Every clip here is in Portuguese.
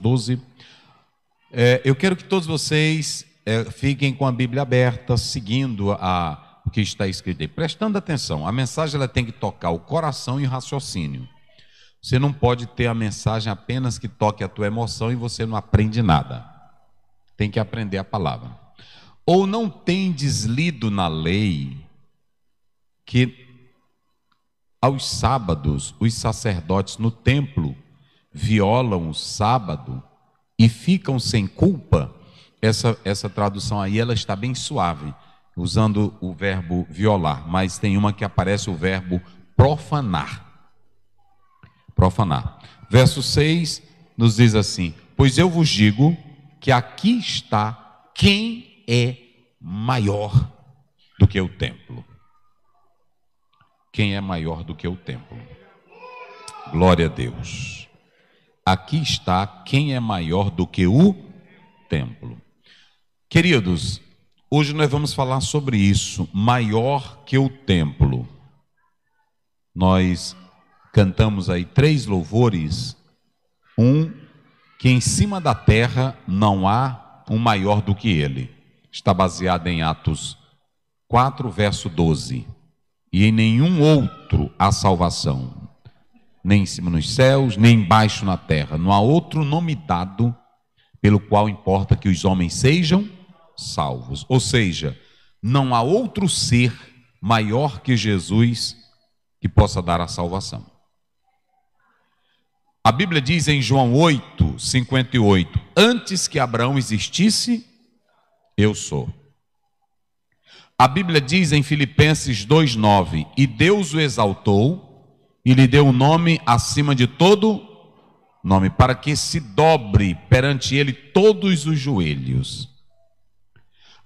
12. É, eu quero que todos vocês é, fiquem com a Bíblia aberta, seguindo a, o que está escrito aí, prestando atenção. A mensagem ela tem que tocar o coração e o raciocínio. Você não pode ter a mensagem apenas que toque a tua emoção e você não aprende nada. Tem que aprender a palavra. Ou não tendes lido na lei que aos sábados os sacerdotes no templo violam o sábado e ficam sem culpa, essa, essa tradução aí ela está bem suave, usando o verbo violar, mas tem uma que aparece o verbo profanar. Profanar. Verso 6 nos diz assim: Pois eu vos digo que aqui está quem é maior do que o templo. Quem é maior do que o templo? Glória a Deus. Aqui está quem é maior do que o templo. Queridos, hoje nós vamos falar sobre isso, maior que o templo. Nós cantamos aí três louvores. Um, que em cima da terra não há um maior do que ele. Está baseado em Atos 4, verso 12. E em nenhum outro há salvação, nem em cima nos céus, nem embaixo na terra. Não há outro nome dado pelo qual importa que os homens sejam salvos. Ou seja, não há outro ser maior que Jesus que possa dar a salvação. A Bíblia diz em João 8, 58: Antes que Abraão existisse, eu sou. A Bíblia diz em Filipenses 2,9: E Deus o exaltou e lhe deu um nome acima de todo nome, para que se dobre perante ele todos os joelhos.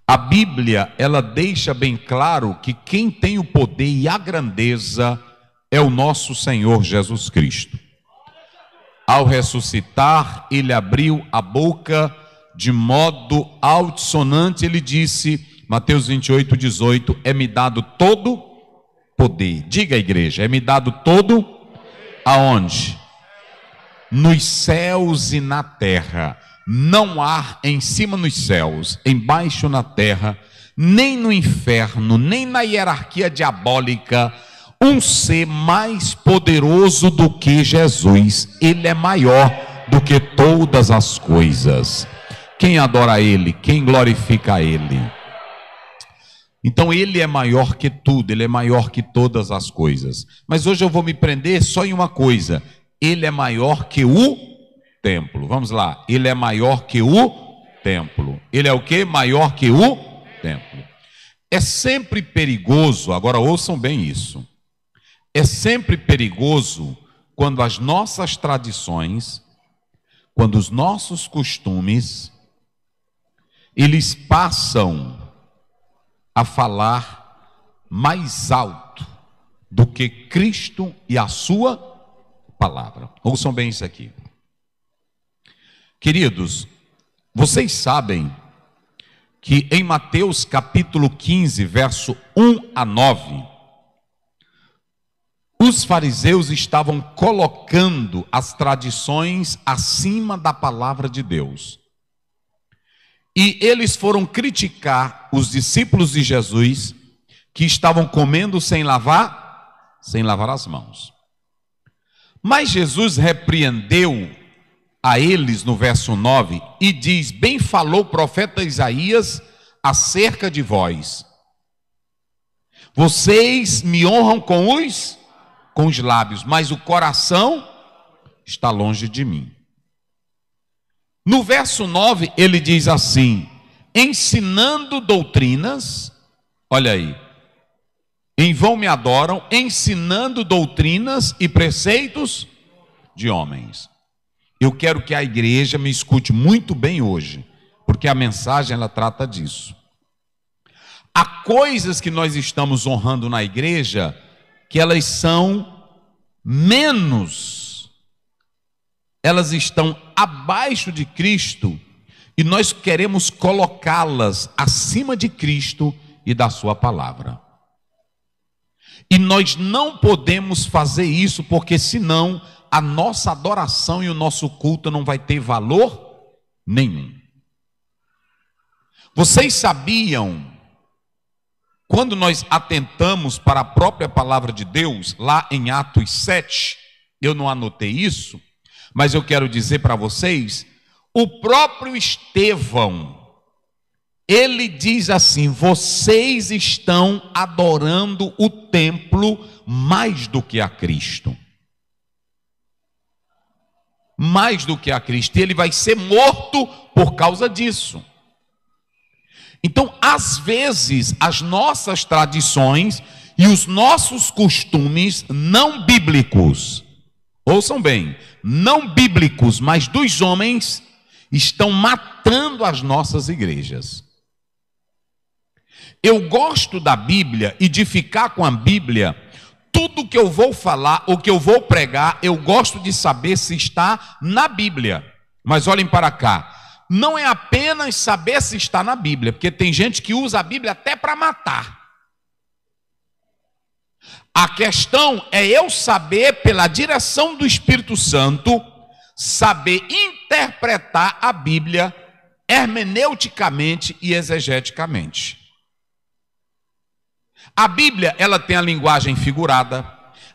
A Bíblia, ela deixa bem claro que quem tem o poder e a grandeza é o nosso Senhor Jesus Cristo. Ao ressuscitar, ele abriu a boca de modo altissonante, ele disse, Mateus 28, 18: É-me dado todo poder. Diga a igreja, é-me dado todo aonde? Nos céus e na terra. Não há em cima nos céus, embaixo na terra, nem no inferno, nem na hierarquia diabólica, um ser mais poderoso do que Jesus. Ele é maior do que todas as coisas. Quem adora Ele, quem glorifica Ele. Então ele é maior que tudo, ele é maior que todas as coisas. Mas hoje eu vou me prender só em uma coisa: ele é maior que o templo. Vamos lá, ele é maior que o templo. Ele é o que? Maior que o templo. É sempre perigoso, agora ouçam bem isso. É sempre perigoso quando as nossas tradições, quando os nossos costumes, eles passam a falar mais alto do que Cristo e a sua palavra. Ouçam bem isso aqui. Queridos, vocês sabem que em Mateus capítulo 15, verso 1 a 9, os fariseus estavam colocando as tradições acima da palavra de Deus. E eles foram criticar os discípulos de Jesus que estavam comendo sem lavar, sem lavar as mãos. Mas Jesus repreendeu a eles no verso 9 e diz: Bem falou o profeta Isaías acerca de vós. Vocês me honram com os com os lábios, mas o coração está longe de mim. No verso 9, ele diz assim: ensinando doutrinas, olha aí, em vão me adoram, ensinando doutrinas e preceitos de homens. Eu quero que a igreja me escute muito bem hoje, porque a mensagem ela trata disso. Há coisas que nós estamos honrando na igreja que elas são menos elas estão abaixo de Cristo e nós queremos colocá-las acima de Cristo e da Sua palavra. E nós não podemos fazer isso porque senão a nossa adoração e o nosso culto não vai ter valor nenhum. Vocês sabiam, quando nós atentamos para a própria palavra de Deus, lá em Atos 7, eu não anotei isso, mas eu quero dizer para vocês, o próprio Estevão, ele diz assim: vocês estão adorando o templo mais do que a Cristo. Mais do que a Cristo. E ele vai ser morto por causa disso. Então, às vezes, as nossas tradições e os nossos costumes não bíblicos, ouçam bem, não bíblicos, mas dos homens, estão matando as nossas igrejas. Eu gosto da Bíblia e de ficar com a Bíblia. Tudo que eu vou falar, o que eu vou pregar, eu gosto de saber se está na Bíblia. Mas olhem para cá. Não é apenas saber se está na Bíblia, porque tem gente que usa a Bíblia até para matar. A questão é eu saber, pela direção do Espírito Santo, saber interpretar a Bíblia hermeneuticamente e exegeticamente. A Bíblia, ela tem a linguagem figurada.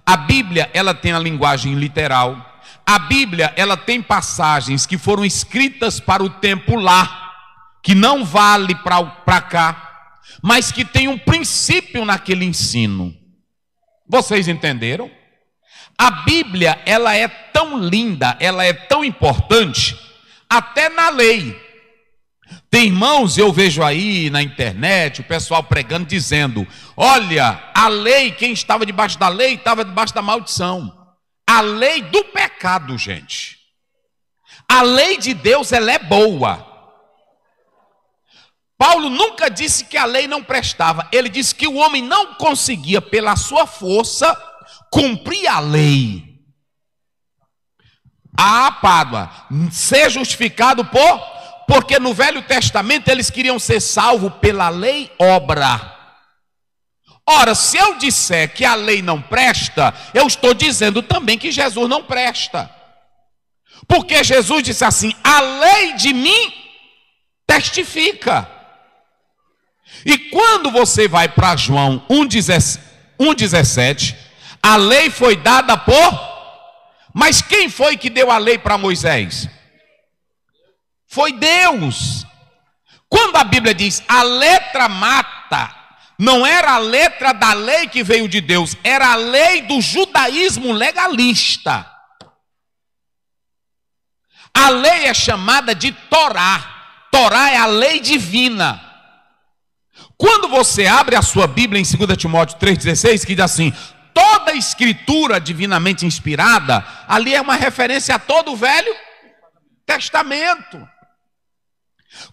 A Bíblia, ela tem a linguagem literal. A Bíblia, ela tem passagens que foram escritas para o tempo lá, que não vale para cá, mas que tem um princípio naquele ensino. Vocês entenderam? A Bíblia, ela é tão linda, ela é tão importante, até na lei. Tem irmãos, eu vejo aí na internet, o pessoal pregando, dizendo: olha, a lei, quem estava debaixo da lei, estava debaixo da maldição. A lei do pecado, gente. A lei de Deus, ela é boa. Paulo nunca disse que a lei não prestava, ele disse que o homem não conseguia, pela sua força, cumprir a lei. Ah, Pádua, ser justificado por porque no Velho Testamento eles queriam ser salvos pela lei obra. Ora, se eu disser que a lei não presta, eu estou dizendo também que Jesus não presta. Porque Jesus disse assim: a lei de mim testifica. E quando você vai para João 1,17, a lei foi dada por. Mas quem foi que deu a lei para Moisés? Foi Deus. Quando a Bíblia diz a letra mata, não era a letra da lei que veio de Deus, era a lei do judaísmo legalista. A lei é chamada de Torá. Torá é a lei divina. Quando você abre a sua Bíblia em 2 Timóteo 3,16, que diz assim: toda escritura divinamente inspirada, ali é uma referência a todo o Velho Testamento.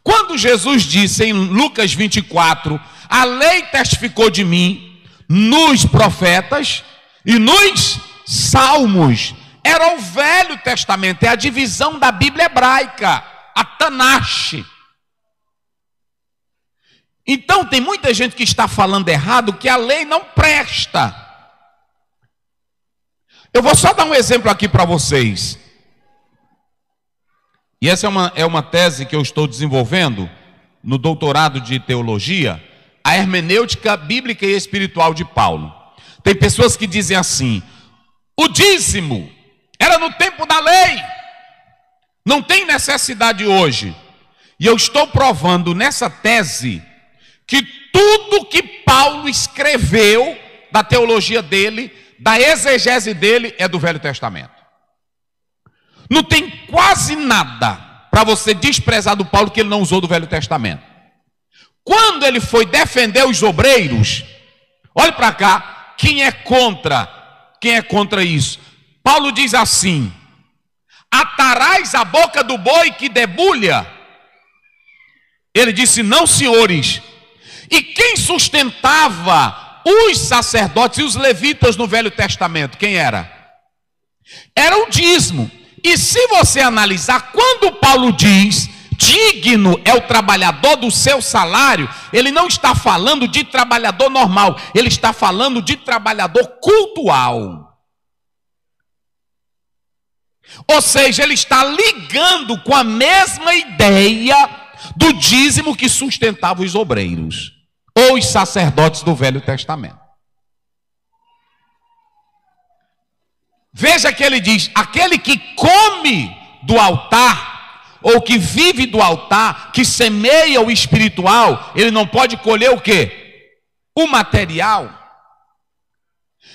Quando Jesus disse em Lucas 24: A lei testificou de mim nos profetas e nos salmos. Era o Velho Testamento, é a divisão da Bíblia hebraica, a Tanache. Então tem muita gente que está falando errado que a lei não presta. Eu vou só dar um exemplo aqui para vocês. E essa é uma, é uma tese que eu estou desenvolvendo no doutorado de teologia, a hermenêutica bíblica e espiritual de Paulo. Tem pessoas que dizem assim: o dízimo era no tempo da lei, não tem necessidade hoje. E eu estou provando nessa tese que tudo que Paulo escreveu da teologia dele, da exegese dele, é do Velho Testamento. Não tem quase nada para você desprezar do Paulo que ele não usou do Velho Testamento. Quando ele foi defender os obreiros, olhe para cá, quem é contra? Quem é contra isso? Paulo diz assim: atarás a boca do boi que debulha. Ele disse: Não, senhores. E quem sustentava os sacerdotes e os levitas no Velho Testamento? Quem era? Era o dízimo. E se você analisar, quando Paulo diz digno é o trabalhador do seu salário, ele não está falando de trabalhador normal, ele está falando de trabalhador cultual. Ou seja, ele está ligando com a mesma ideia do dízimo que sustentava os obreiros ou os sacerdotes do Velho Testamento. Veja que ele diz: aquele que come do altar, ou que vive do altar, que semeia o espiritual, ele não pode colher o que? O material.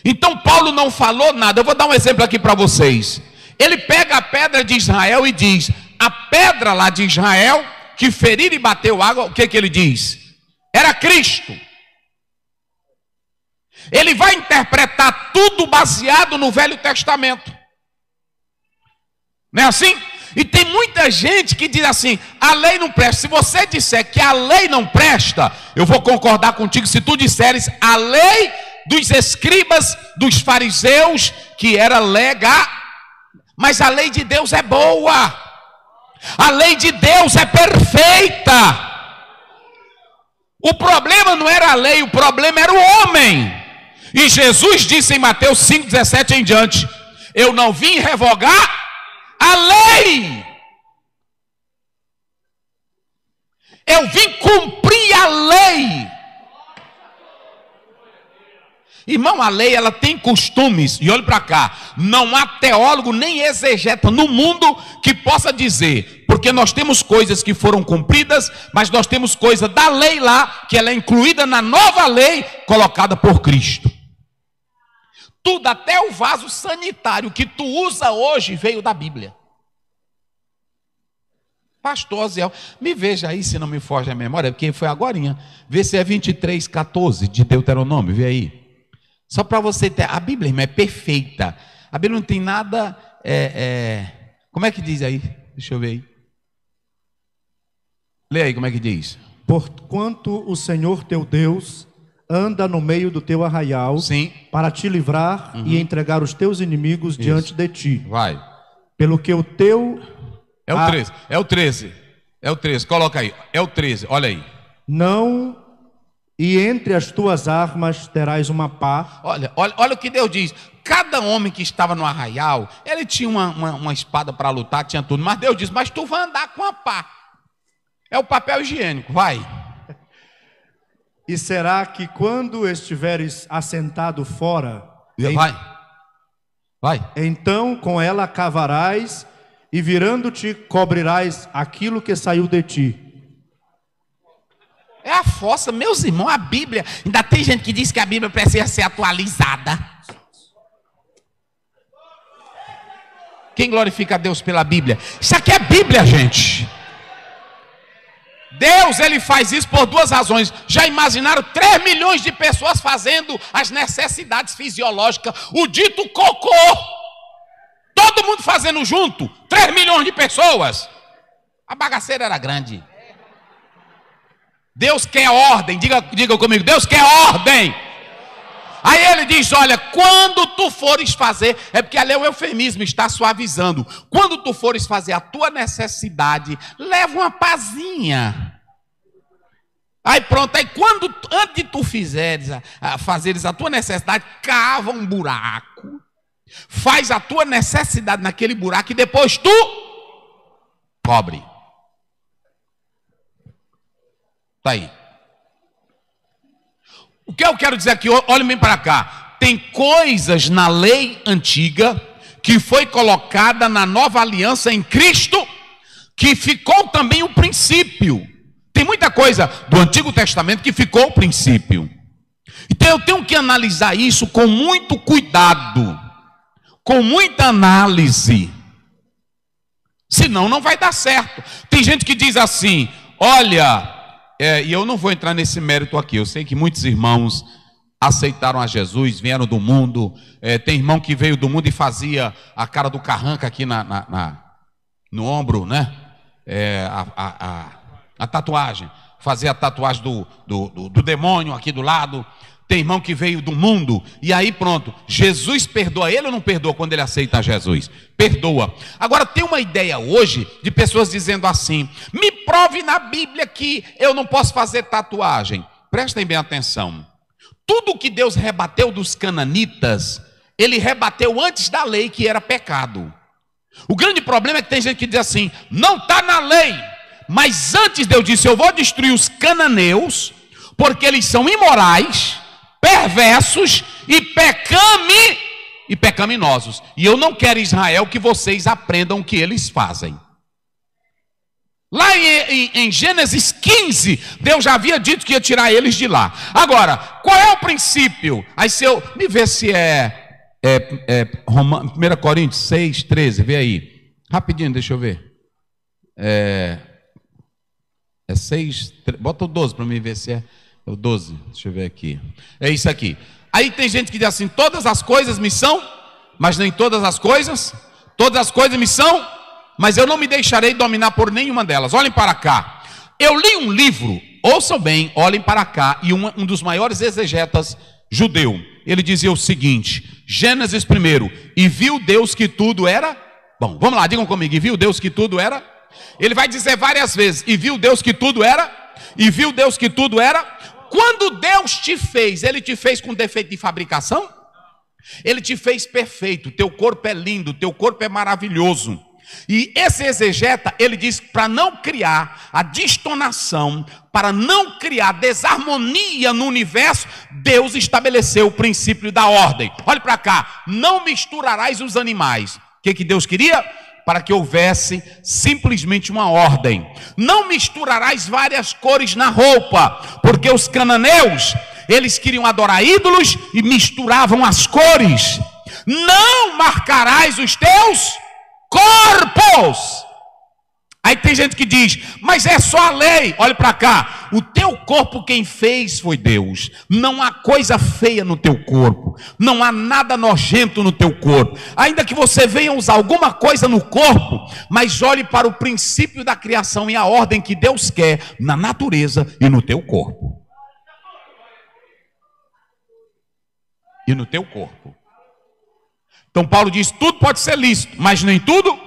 Então Paulo não falou nada. Eu vou dar um exemplo aqui para vocês. Ele pega a pedra de Israel e diz: a pedra lá de Israel que feriu e bateu água, o que, que ele diz? Era Cristo. Ele vai interpretar tudo baseado no Velho Testamento. Não é assim? E tem muita gente que diz assim: a lei não presta. Se você disser que a lei não presta, eu vou concordar contigo se tu disseres a lei dos escribas, dos fariseus, que era legal. Mas a lei de Deus é boa. A lei de Deus é perfeita. O problema não era a lei, o problema era o homem. E Jesus disse em Mateus 5,17 em diante: Eu não vim revogar a lei. Eu vim cumprir a lei. Irmão, a lei ela tem costumes, e olhe para cá, não há teólogo nem exegeta no mundo que possa dizer, porque nós temos coisas que foram cumpridas, mas nós temos coisa da lei lá, que ela é incluída na nova lei colocada por Cristo. Tudo, até o vaso sanitário que tu usa hoje, veio da Bíblia. Pastor Zé, me veja aí se não me foge a memória, porque foi agora. Vê se é 23, 14 de Deuteronômio, vê aí. Só para você ter. A Bíblia, irmão, é perfeita. A Bíblia não tem nada. É, é, como é que diz aí? Deixa eu ver aí. Lê aí como é que diz. Porquanto o Senhor teu Deus anda no meio do teu arraial Sim. para te livrar uhum. e entregar os teus inimigos Isso. diante de ti. Vai. Pelo que o teu. É o 13. É o 13. É o 13. Coloca aí. É o 13. Olha aí. Não e entre as tuas armas terás uma pá. Olha, olha, olha o que Deus diz. Cada homem que estava no arraial, ele tinha uma, uma, uma espada para lutar, tinha tudo. Mas Deus diz: Mas tu vai andar com a pá. É o papel higiênico, vai. E será que quando estiveres assentado fora. Vai. Vai. Então com ela cavarás e virando-te cobrirás aquilo que saiu de ti é a fossa, meus irmãos, a Bíblia. Ainda tem gente que diz que a Bíblia precisa ser atualizada. Quem glorifica a Deus pela Bíblia? Isso aqui é Bíblia, gente. Deus, ele faz isso por duas razões. Já imaginaram 3 milhões de pessoas fazendo as necessidades fisiológicas, o dito cocô. Todo mundo fazendo junto, 3 milhões de pessoas. A bagaceira era grande. Deus quer ordem, diga, diga comigo, Deus quer ordem. Aí ele diz: Olha, quando tu fores fazer, é porque ali é o eufemismo, está suavizando. Quando tu fores fazer a tua necessidade, leva uma pazinha. Aí pronto, aí quando, antes de tu fizeres, a, a fazeres a tua necessidade, cava um buraco, faz a tua necessidade naquele buraco e depois tu cobre. Está aí. O que eu quero dizer aqui, olhem bem para cá. Tem coisas na lei antiga que foi colocada na nova aliança em Cristo, que ficou também o princípio. Tem muita coisa do Antigo Testamento que ficou o princípio. Então eu tenho que analisar isso com muito cuidado, com muita análise. Senão não vai dar certo. Tem gente que diz assim: olha, é, e eu não vou entrar nesse mérito aqui. Eu sei que muitos irmãos aceitaram a Jesus, vieram do mundo. É, tem irmão que veio do mundo e fazia a cara do carranca aqui na, na, na no ombro, né? É, a, a, a, a, tatuagem. Fazia a tatuagem do, do, do, do demônio aqui do lado. Tem irmão que veio do mundo e aí pronto, Jesus perdoa ele ou não perdoa quando ele aceita Jesus? Perdoa. Agora tem uma ideia hoje de pessoas dizendo assim: "Me prove na Bíblia que eu não posso fazer tatuagem". Prestem bem atenção. Tudo que Deus rebateu dos cananitas, ele rebateu antes da lei que era pecado. O grande problema é que tem gente que diz assim: não está na lei, mas antes Deus disse: eu vou destruir os cananeus, porque eles são imorais, perversos e pecame e pecaminosos. E eu não quero Israel que vocês aprendam o que eles fazem. Lá em, em, em, Gênesis 15, Deus já havia dito que ia tirar eles de lá. Agora, qual é o princípio? Aí se eu me ver se é, é, é Roma, 1 Coríntios 6, 13, vê aí. Rapidinho, deixa eu ver. É, é 6, 3, bota o 12 para mim ver se é, o 12. Deixa eu ver aqui. É isso aqui. Aí tem gente que diz assim: todas as coisas me são, mas nem todas as coisas, todas as coisas me são, mas eu não me deixarei dominar por nenhuma delas. Olhem para cá. Eu li um livro, ouçam bem, olhem para cá, e um, um dos maiores exegetas judeu, ele dizia o seguinte: Gênesis primeiro, e viu Deus que tudo era bom. Vamos lá, digam comigo, e viu Deus que tudo era? Ele vai dizer várias vezes, e viu Deus que tudo era? E viu Deus que tudo era? Quando Deus te fez, Ele te fez com defeito de fabricação? Ele te fez perfeito, teu corpo é lindo, teu corpo é maravilhoso. E esse exegeta, ele diz para não criar a distonação, para não criar desarmonia no universo, Deus estabeleceu o princípio da ordem. Olhe para cá, não misturarás os animais. O que, que Deus queria? Para que houvesse simplesmente uma ordem. Não misturarás várias cores na roupa, porque os cananeus, eles queriam adorar ídolos e misturavam as cores. Não marcarás os teus corpos. Aí tem gente que diz, mas é só a lei. Olha para cá, o teu corpo quem fez foi Deus. Não há coisa feia no teu corpo, não há nada nojento no teu corpo. Ainda que você venha usar alguma coisa no corpo, mas olhe para o princípio da criação e a ordem que Deus quer na natureza e no teu corpo. E no teu corpo. Então Paulo diz: tudo pode ser lícito, mas nem tudo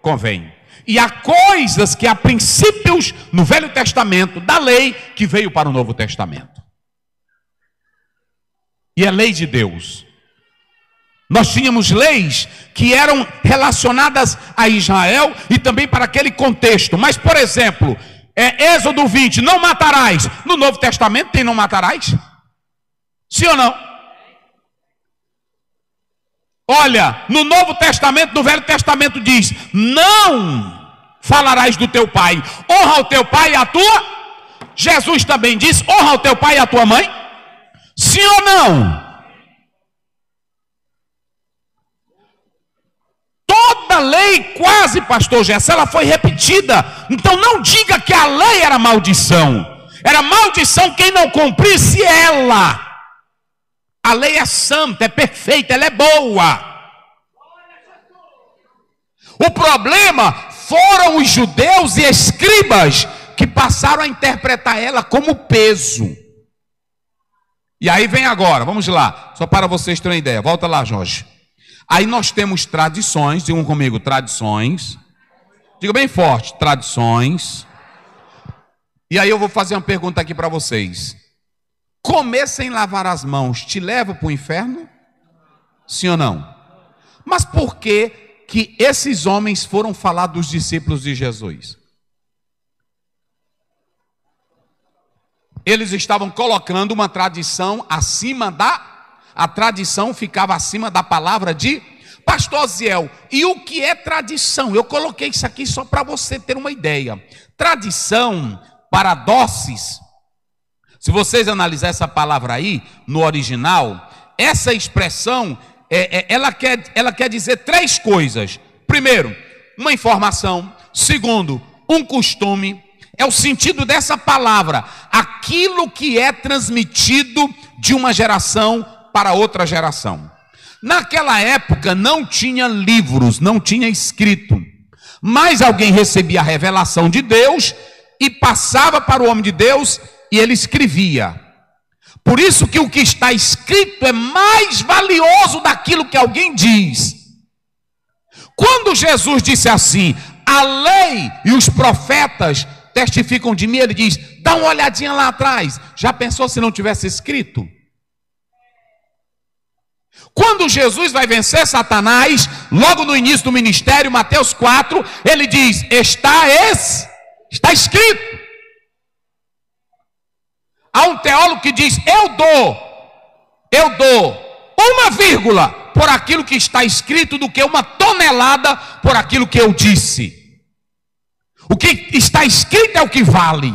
convém. E há coisas que há princípios no Velho Testamento da lei que veio para o Novo Testamento. E é lei de Deus. Nós tínhamos leis que eram relacionadas a Israel e também para aquele contexto. Mas, por exemplo, é Êxodo 20, não matarás. No Novo Testamento tem não matarás? Sim ou não? Olha, no Novo Testamento, no Velho Testamento diz: Não falarás do teu pai, honra o teu pai e a tua. Jesus também diz: honra o teu pai e a tua mãe. Sim ou não? Toda lei, quase, pastor Gessa, ela foi repetida. Então não diga que a lei era maldição. Era maldição quem não cumprisse ela. A lei é santa, é perfeita, ela é boa. O problema foram os judeus e escribas que passaram a interpretar ela como peso. E aí vem agora, vamos lá, só para vocês terem uma ideia. Volta lá, Jorge. Aí nós temos tradições, digam comigo, tradições. Diga bem forte, tradições. E aí eu vou fazer uma pergunta aqui para vocês. Comer sem lavar as mãos te leva para o inferno? Sim ou não? Mas por que, que esses homens foram falar dos discípulos de Jesus? Eles estavam colocando uma tradição acima da. A tradição ficava acima da palavra de Pastor Ziel. E o que é tradição? Eu coloquei isso aqui só para você ter uma ideia. Tradição, paradoxes, se vocês analisar essa palavra aí, no original, essa expressão, é, é, ela, quer, ela quer dizer três coisas. Primeiro, uma informação. Segundo, um costume. É o sentido dessa palavra. Aquilo que é transmitido de uma geração para outra geração. Naquela época não tinha livros, não tinha escrito. Mas alguém recebia a revelação de Deus e passava para o homem de Deus e ele escrevia. Por isso que o que está escrito é mais valioso daquilo que alguém diz. Quando Jesus disse assim: "A lei e os profetas testificam de mim", ele diz: "Dá uma olhadinha lá atrás. Já pensou se não tivesse escrito?" Quando Jesus vai vencer Satanás, logo no início do ministério, Mateus 4, ele diz: Está, es, está escrito. Há um teólogo que diz: Eu dou, eu dou uma vírgula por aquilo que está escrito do que uma tonelada por aquilo que eu disse. O que está escrito é o que vale.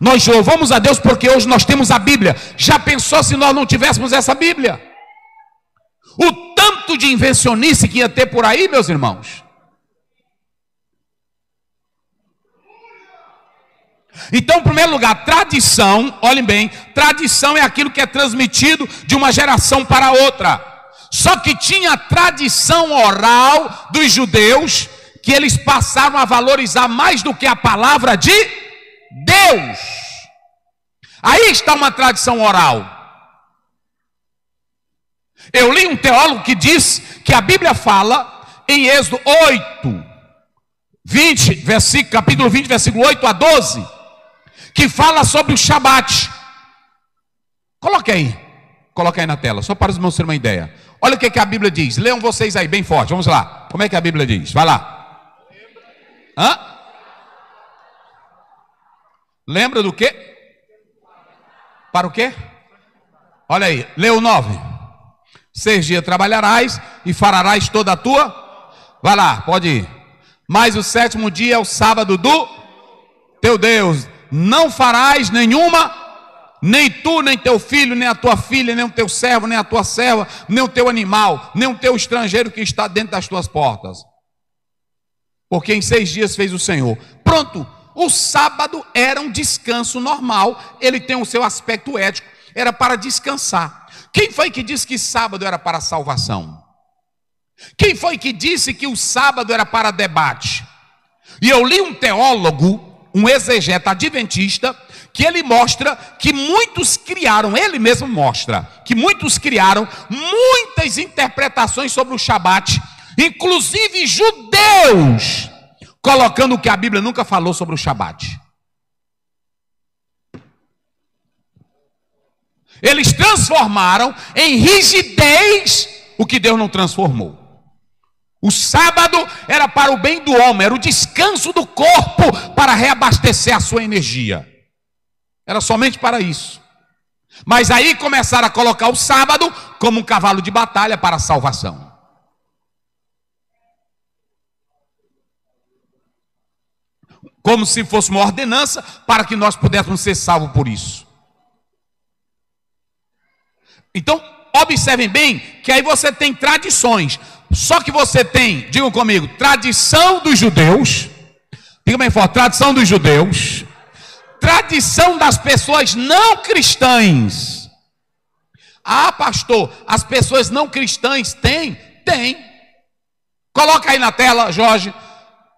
Nós louvamos a Deus porque hoje nós temos a Bíblia. Já pensou se nós não tivéssemos essa Bíblia? O tanto de invencionice que ia ter por aí, meus irmãos. Então, em primeiro lugar, tradição, olhem bem, tradição é aquilo que é transmitido de uma geração para outra. Só que tinha tradição oral dos judeus que eles passaram a valorizar mais do que a palavra de Deus. Aí está uma tradição oral. Eu li um teólogo que diz que a Bíblia fala em Êxodo 8, 20, versículo, capítulo 20, versículo 8 a 12, que fala sobre o Shabat. Coloque aí, coloque aí na tela, só para os irmãos terem uma ideia. Olha o que, que a Bíblia diz. Leiam vocês aí, bem forte. Vamos lá. Como é que a Bíblia diz? Vai lá. Hã? Lembra do quê? Para o quê? Olha aí, leu 9. Seis dias trabalharás e fararás toda a tua. Vai lá, pode ir. Mas o sétimo dia é o sábado do teu Deus. Não farás nenhuma, nem tu, nem teu filho, nem a tua filha, nem o teu servo, nem a tua serva, nem o teu animal, nem o teu estrangeiro que está dentro das tuas portas. Porque em seis dias fez o Senhor. Pronto, o sábado era um descanso normal, ele tem o seu aspecto ético, era para descansar. Quem foi que disse que sábado era para salvação? Quem foi que disse que o sábado era para debate? E eu li um teólogo, um exegeta adventista, que ele mostra que muitos criaram, ele mesmo mostra, que muitos criaram muitas interpretações sobre o Shabat, inclusive judeus, colocando o que a Bíblia nunca falou sobre o Shabat. Eles transformaram em rigidez o que Deus não transformou. O sábado era para o bem do homem, era o descanso do corpo para reabastecer a sua energia. Era somente para isso. Mas aí começaram a colocar o sábado como um cavalo de batalha para a salvação. Como se fosse uma ordenança para que nós pudéssemos ser salvos por isso. Então, observem bem que aí você tem tradições. Só que você tem, digam comigo, tradição dos judeus. Diga bem forte, tradição dos judeus. Tradição das pessoas não cristãs. Ah, pastor, as pessoas não cristãs têm? Tem. Coloca aí na tela, Jorge.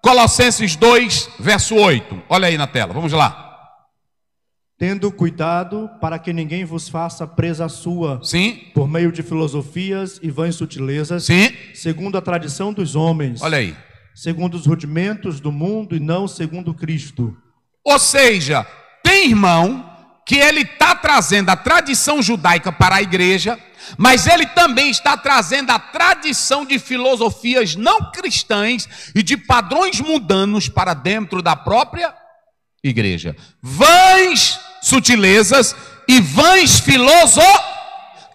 Colossenses 2, verso 8. Olha aí na tela, vamos lá tendo cuidado para que ninguém vos faça presa sua, Sim. por meio de filosofias e vãs sutilezas, Sim. segundo a tradição dos homens, Olha aí. segundo os rudimentos do mundo e não segundo Cristo. Ou seja, tem irmão que ele está trazendo a tradição judaica para a igreja, mas ele também está trazendo a tradição de filosofias não cristãs e de padrões mundanos para dentro da própria igreja. Vãs sutilezas e vãs filoso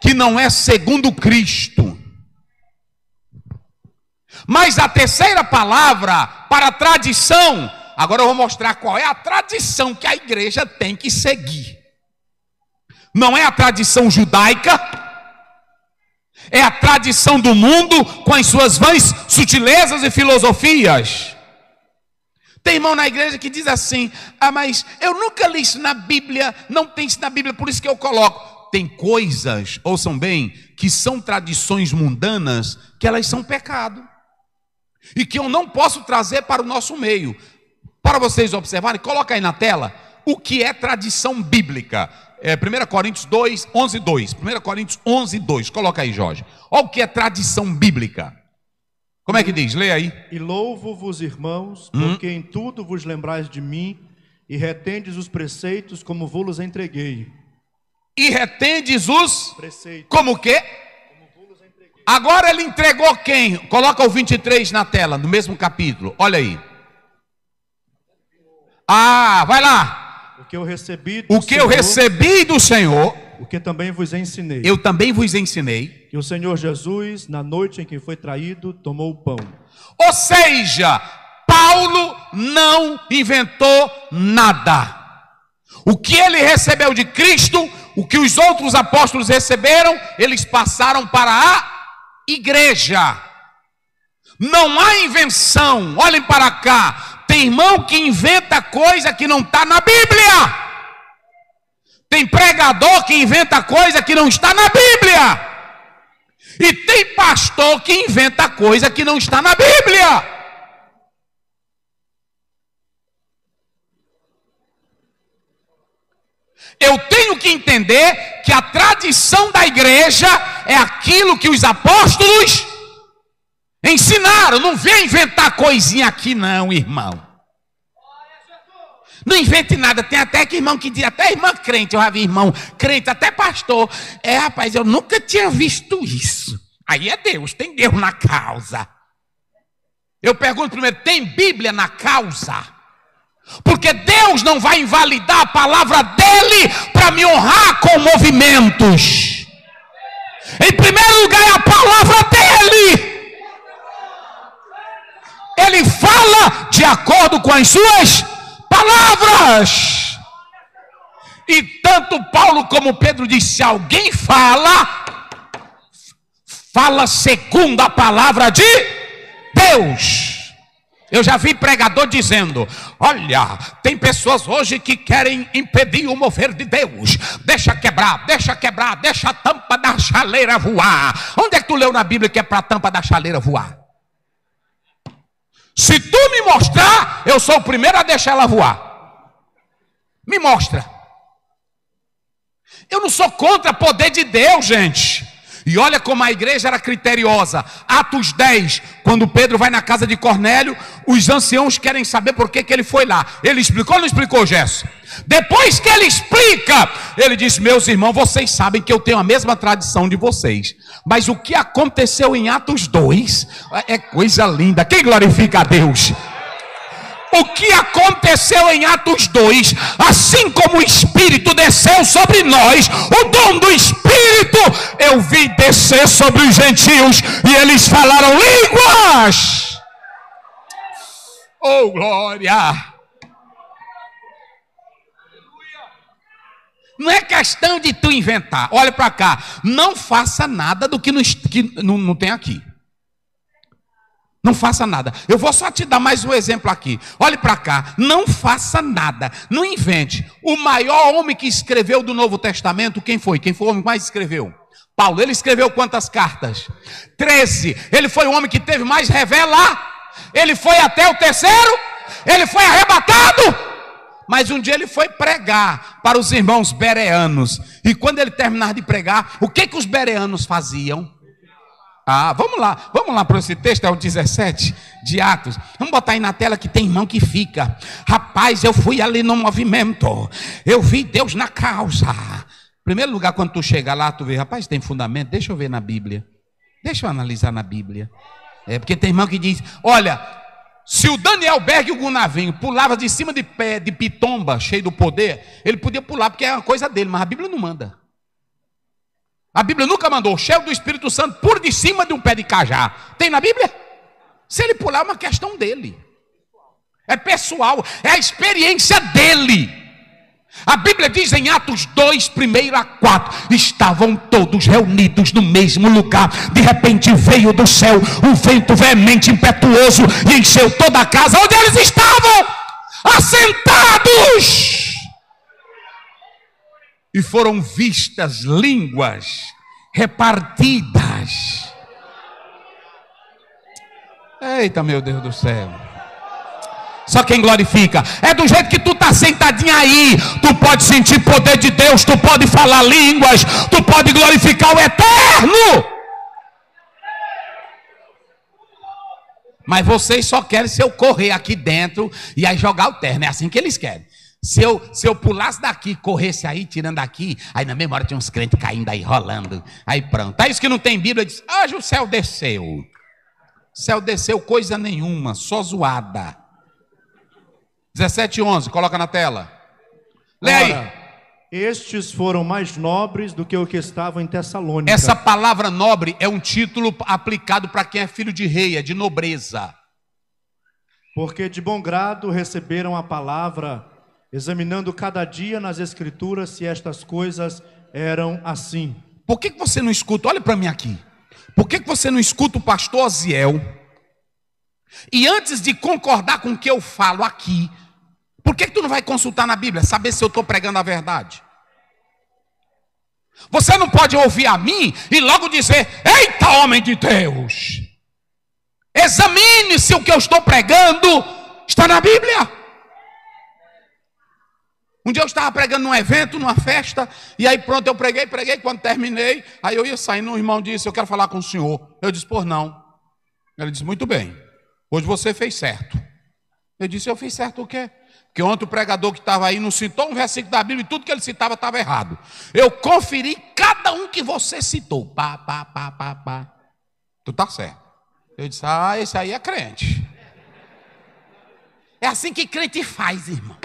que não é segundo Cristo. Mas a terceira palavra para tradição, agora eu vou mostrar qual é a tradição que a igreja tem que seguir. Não é a tradição judaica, é a tradição do mundo com as suas vãs sutilezas e filosofias. Tem irmão na igreja que diz assim: Ah, mas eu nunca li isso na Bíblia, não tem isso na Bíblia, por isso que eu coloco. Tem coisas, ouçam bem, que são tradições mundanas, que elas são pecado. E que eu não posso trazer para o nosso meio. Para vocês observarem, coloca aí na tela o que é tradição bíblica. É 1 Coríntios 2, 11, 2. 1 Coríntios 11, 2. Coloca aí, Jorge. Olha o que é tradição bíblica. Como é que diz? Leia aí. E louvo-vos, irmãos, hum? porque em tudo vos lembrais de mim e retendes os preceitos como vos entreguei. E retendes os preceitos. Como o quê? Agora ele entregou quem? Coloca o 23 na tela, no mesmo capítulo. Olha aí. Ah, vai lá. O que eu recebi do O que eu Senhor, recebi do Senhor, o que também vos ensinei. eu também vos ensinei. Que o Senhor Jesus, na noite em que foi traído, tomou o pão. Ou seja, Paulo não inventou nada. O que ele recebeu de Cristo, o que os outros apóstolos receberam, eles passaram para a igreja. Não há invenção. Olhem para cá. Tem irmão que inventa coisa que não está na Bíblia. Tem pregador que inventa coisa que não está na Bíblia. E tem pastor que inventa coisa que não está na Bíblia. Eu tenho que entender que a tradição da igreja é aquilo que os apóstolos ensinaram. Não vem inventar coisinha aqui, não, irmão. Não invente nada. Tem até que irmão que diz, até irmã crente, eu já vi irmão crente, até pastor. É, rapaz, eu nunca tinha visto isso. Aí é Deus, tem Deus na causa. Eu pergunto primeiro, tem Bíblia na causa? Porque Deus não vai invalidar a palavra dele para me honrar com movimentos. Em primeiro lugar é a palavra dele. Ele fala de acordo com as suas palavras. E tanto Paulo como Pedro disse: se alguém fala, fala segundo a palavra de Deus. Eu já vi pregador dizendo: Olha, tem pessoas hoje que querem impedir o mover de Deus. Deixa quebrar, deixa quebrar, deixa a tampa da chaleira voar. Onde é que tu leu na Bíblia que é para a tampa da chaleira voar? Se tu me mostrar, eu sou o primeiro a deixar ela voar. Me mostra. Eu não sou contra o poder de Deus, gente. E olha como a igreja era criteriosa. Atos 10, quando Pedro vai na casa de Cornélio, os anciãos querem saber por que, que ele foi lá. Ele explicou ou não explicou, Gesso? Depois que ele explica, ele diz: Meus irmãos, vocês sabem que eu tenho a mesma tradição de vocês. Mas o que aconteceu em Atos 2 é coisa linda. Quem glorifica a Deus? O que aconteceu em Atos 2, assim como o Espírito desceu sobre nós, o dom do Espírito, eu vi descer sobre os gentios e eles falaram línguas. Oh, glória! Não é questão de tu inventar. Olha para cá. Não faça nada do que, não, que não, não tem aqui. Não faça nada. Eu vou só te dar mais um exemplo aqui. Olhe para cá. Não faça nada. Não invente. O maior homem que escreveu do Novo Testamento, quem foi? Quem foi o homem que mais escreveu? Paulo. Ele escreveu quantas cartas? Treze. Ele foi o homem que teve mais revela. Ele foi até o terceiro. Ele foi arrebatado. Mas um dia ele foi pregar para os irmãos bereanos. E quando ele terminar de pregar, o que, que os bereanos faziam? Ah, vamos lá, vamos lá para esse texto, é o 17 de Atos. Vamos botar aí na tela que tem irmão que fica. Rapaz, eu fui ali no movimento, eu vi Deus na causa. Primeiro lugar, quando tu chega lá, tu vê, rapaz, tem fundamento, deixa eu ver na Bíblia. Deixa eu analisar na Bíblia. É porque tem irmão que diz: olha, se o Daniel Berg e o Gunavinho pulava de cima de pé de pitomba, cheio do poder, ele podia pular, porque é uma coisa dele, mas a Bíblia não manda. A Bíblia nunca mandou cheio do Espírito Santo por de cima de um pé de cajá. Tem na Bíblia? Se ele pular, é uma questão dele. É pessoal, é a experiência dele. A Bíblia diz em Atos 2, 1 a 4: estavam todos reunidos no mesmo lugar. De repente veio do céu um vento veemente, impetuoso, e encheu toda a casa onde eles estavam, assentados e foram vistas línguas repartidas. Eita, meu Deus do céu. Só quem glorifica. É do jeito que tu tá sentadinho aí. Tu pode sentir poder de Deus, tu pode falar línguas, tu pode glorificar o eterno. Mas vocês só querem se eu correr aqui dentro e aí jogar o terno. É assim que eles querem. Se eu, se eu pulasse daqui, corresse aí, tirando daqui, aí na mesma hora tinha uns crentes caindo aí, rolando. Aí pronto. Aí os que não tem Bíblia diz: hoje o céu desceu. O céu desceu coisa nenhuma, só zoada. 17 11, coloca na tela. Lê aí. Estes foram mais nobres do que o que estavam em Tessalônica. Essa palavra nobre é um título aplicado para quem é filho de rei, é de nobreza. Porque de bom grado receberam a palavra, examinando cada dia nas Escrituras se estas coisas eram assim. Por que, que você não escuta? Olha para mim aqui. Por que, que você não escuta o pastor Oziel? E antes de concordar com o que eu falo aqui, por que, que tu não vai consultar na Bíblia, saber se eu estou pregando a verdade? Você não pode ouvir a mim e logo dizer: Eita, homem de Deus! Examine se o que eu estou pregando está na Bíblia. Um dia eu estava pregando num evento, numa festa, e aí pronto, eu preguei, preguei, quando terminei, aí eu ia saindo, um irmão disse, eu quero falar com o senhor. Eu disse, por não. Ele disse, muito bem, hoje você fez certo. Eu disse, eu fiz certo o quê? Porque ontem o pregador que estava aí não citou um versículo da Bíblia e tudo que ele citava estava errado. Eu conferi cada um que você citou. Pá, pá, pá, pá, pá. Tu tá certo. Eu disse, ah, esse aí é crente. É assim que crente faz, irmão.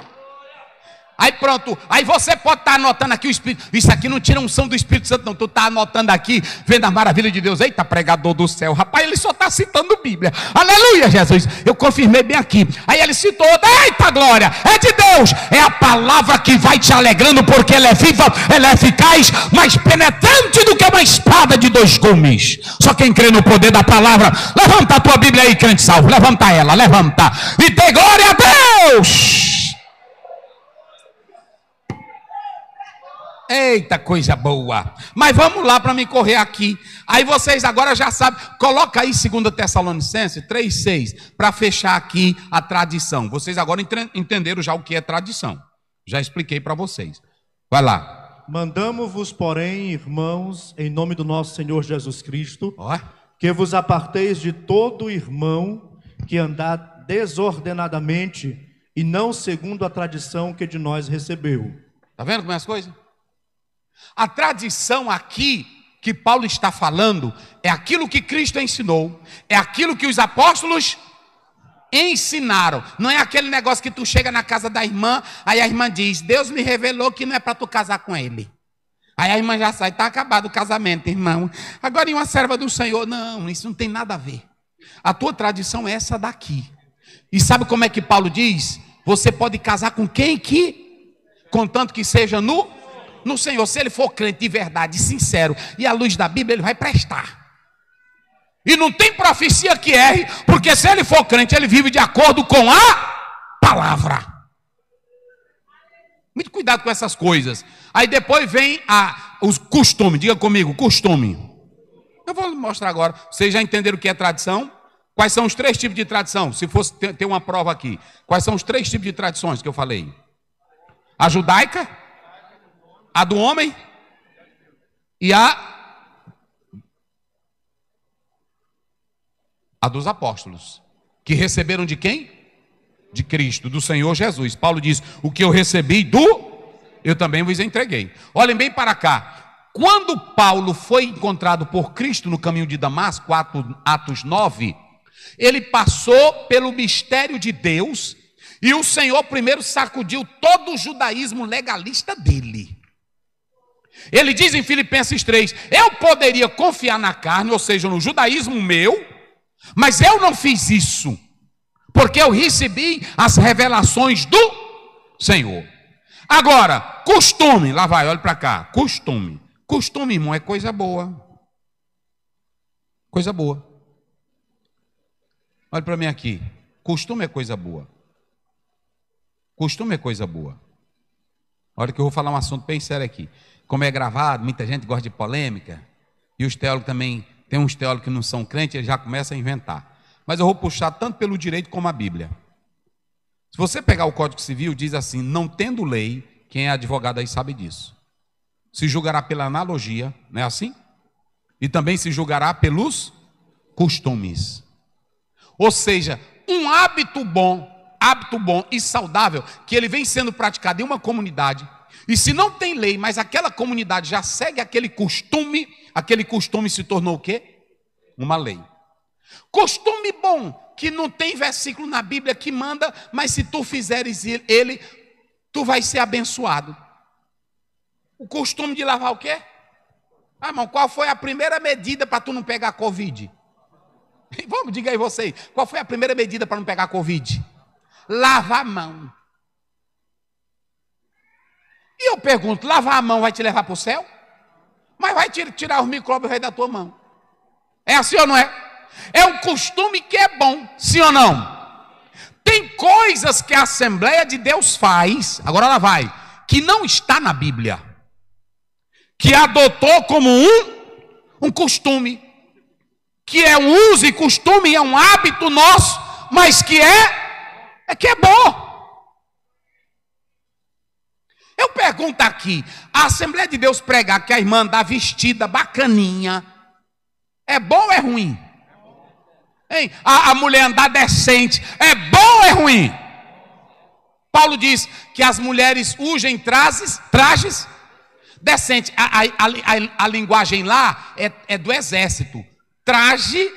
Aí pronto, aí você pode estar tá anotando aqui o Espírito. Isso aqui não tira unção do Espírito Santo, não. Tu está anotando aqui, vendo a maravilha de Deus. Eita, pregador do céu. Rapaz, ele só está citando Bíblia. Aleluia, Jesus. Eu confirmei bem aqui. Aí ele citou, eita glória, é de Deus. É a palavra que vai te alegrando, porque ela é viva, ela é eficaz, mais penetrante do que uma espada de dois gumes. Só quem crê no poder da palavra, levanta a tua Bíblia aí, crente salvo. Levanta ela, levanta. E dê glória a Deus. Eita coisa boa. Mas vamos lá para me correr aqui. Aí vocês agora já sabem. Coloca aí 2 Tessalonicenses 3,6 para fechar aqui a tradição. Vocês agora entenderam já o que é tradição. Já expliquei para vocês. Vai lá. Mandamos-vos, porém, irmãos, em nome do nosso Senhor Jesus Cristo, Ó. que vos aparteis de todo irmão que andar desordenadamente e não segundo a tradição que de nós recebeu. Tá vendo como é as coisas? A tradição aqui que Paulo está falando é aquilo que Cristo ensinou, é aquilo que os apóstolos ensinaram. Não é aquele negócio que tu chega na casa da irmã, aí a irmã diz: Deus me revelou que não é para tu casar com ele. Aí a irmã já sai, está acabado o casamento, irmão. Agora em uma serva do Senhor, não, isso não tem nada a ver. A tua tradição é essa daqui. E sabe como é que Paulo diz? Você pode casar com quem que, contanto que seja no no Senhor, se ele for crente de verdade, sincero, e à luz da Bíblia, ele vai prestar. E não tem profecia que erre, porque se ele for crente, ele vive de acordo com a palavra. Muito cuidado com essas coisas. Aí depois vem a, os costumes, diga comigo, costume. Eu vou mostrar agora. Vocês já entenderam o que é tradição? Quais são os três tipos de tradição? Se fosse ter uma prova aqui, quais são os três tipos de tradições que eu falei? A judaica, a do homem e a a dos apóstolos, que receberam de quem? De Cristo, do Senhor Jesus. Paulo diz: "O que eu recebi do eu também vos entreguei". Olhem bem para cá. Quando Paulo foi encontrado por Cristo no caminho de Damasco, Atos 9, ele passou pelo mistério de Deus e o Senhor primeiro sacudiu todo o judaísmo legalista dele. Ele diz em Filipenses 3: Eu poderia confiar na carne, ou seja, no judaísmo meu, mas eu não fiz isso, porque eu recebi as revelações do Senhor. Agora, costume, lá vai, olha para cá, costume. Costume, irmão, é coisa boa. Coisa boa. Olha para mim aqui. Costume é coisa boa. Costume é coisa boa. Olha que eu vou falar um assunto bem sério aqui como é gravado, muita gente gosta de polêmica, e os teólogos também, tem uns teólogos que não são crentes, eles já começam a inventar. Mas eu vou puxar tanto pelo direito como a Bíblia. Se você pegar o Código Civil, diz assim: não tendo lei, quem é advogado aí sabe disso. Se julgará pela analogia, não é assim? E também se julgará pelos costumes. Ou seja, um hábito bom hábito bom e saudável que ele vem sendo praticado em uma comunidade. E se não tem lei, mas aquela comunidade já segue aquele costume, aquele costume se tornou o quê? Uma lei. Costume bom, que não tem versículo na Bíblia que manda, mas se tu fizeres ele, tu vai ser abençoado. O costume de lavar o quê? Ah, irmão, qual foi a primeira medida para tu não pegar Covid? Vamos, diga aí vocês. Qual foi a primeira medida para não pegar Covid? Lavar a mão. E eu pergunto: lavar a mão vai te levar para o céu? Mas vai tirar os micróbios da tua mão. É assim ou não é? É um costume que é bom, sim ou não? Tem coisas que a Assembleia de Deus faz, agora ela vai, que não está na Bíblia, que adotou como um, um costume que é um uso e costume, é um hábito nosso, mas que é, é que é bom. Eu pergunto aqui, a Assembleia de Deus pregar que a irmã dá vestida bacaninha, é bom ou é ruim? Hein? A, a mulher andar decente, é bom ou é ruim? Paulo diz que as mulheres usem trajes, trajes decentes. A, a, a, a linguagem lá é, é do exército traje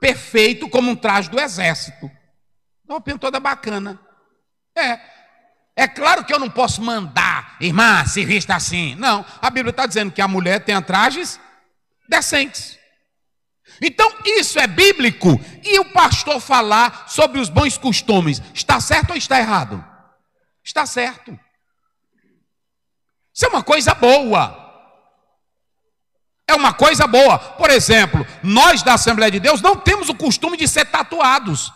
perfeito como um traje do exército. Uma roupinha toda bacana. É. É claro que eu não posso mandar, irmã, se vista assim. Não, a Bíblia está dizendo que a mulher tem trajes decentes. Então, isso é bíblico. E o pastor falar sobre os bons costumes, está certo ou está errado? Está certo. Isso é uma coisa boa. É uma coisa boa. Por exemplo, nós da Assembleia de Deus não temos o costume de ser tatuados.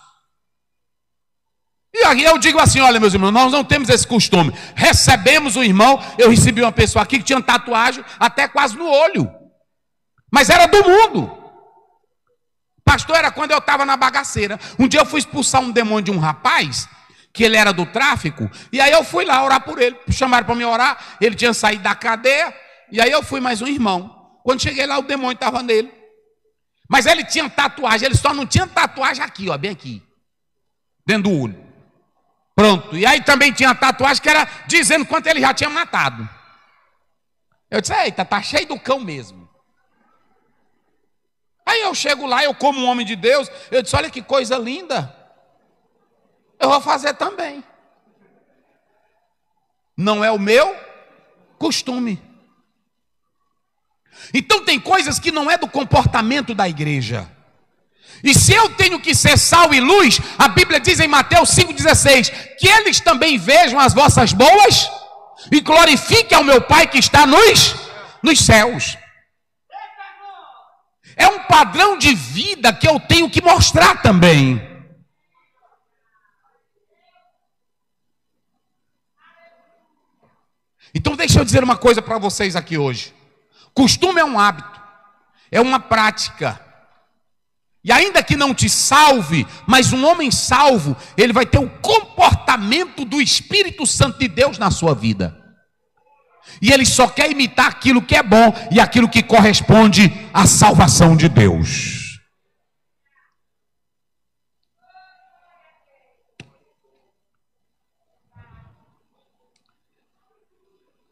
E aí eu digo assim: olha, meus irmãos, nós não temos esse costume. Recebemos um irmão, eu recebi uma pessoa aqui que tinha tatuagem até quase no olho, mas era do mundo. Pastor, era quando eu estava na bagaceira. Um dia eu fui expulsar um demônio de um rapaz, que ele era do tráfico, e aí eu fui lá orar por ele. Chamaram para me orar, ele tinha saído da cadeia, e aí eu fui mais um irmão. Quando cheguei lá, o demônio estava nele. Mas ele tinha tatuagem, ele só não tinha tatuagem aqui, ó, bem aqui. Dentro do olho. Pronto. E aí também tinha tatuagem que era dizendo quanto ele já tinha matado. Eu disse, eita, tá cheio do cão mesmo. Aí eu chego lá, eu como um homem de Deus, eu disse, olha que coisa linda. Eu vou fazer também. Não é o meu costume. Então tem coisas que não é do comportamento da igreja. E se eu tenho que ser sal e luz, a Bíblia diz em Mateus 5,16: que eles também vejam as vossas boas e glorifiquem ao meu Pai que está nos, nos céus. É um padrão de vida que eu tenho que mostrar também. Então, deixa eu dizer uma coisa para vocês aqui hoje. Costume é um hábito, é uma prática. E ainda que não te salve, mas um homem salvo, ele vai ter o comportamento do Espírito Santo de Deus na sua vida. E ele só quer imitar aquilo que é bom e aquilo que corresponde à salvação de Deus.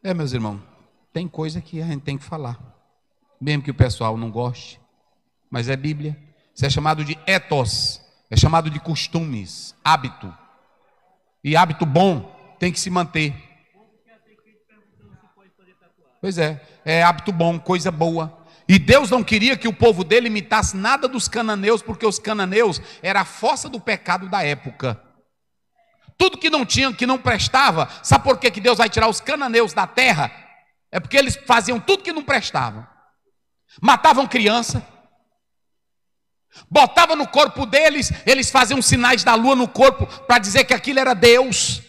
É, meus irmãos. Tem coisa que a gente tem que falar, mesmo que o pessoal não goste, mas é Bíblia. Isso é chamado de ethos, é chamado de costumes, hábito. E hábito bom tem que se manter. Pois é, é hábito bom, coisa boa. E Deus não queria que o povo dele imitasse nada dos cananeus, porque os cananeus era a força do pecado da época. Tudo que não tinha, que não prestava, sabe por que, que Deus vai tirar os cananeus da terra? É porque eles faziam tudo que não prestava. Matavam criança. Botavam no corpo deles, eles faziam sinais da lua no corpo para dizer que aquilo era Deus.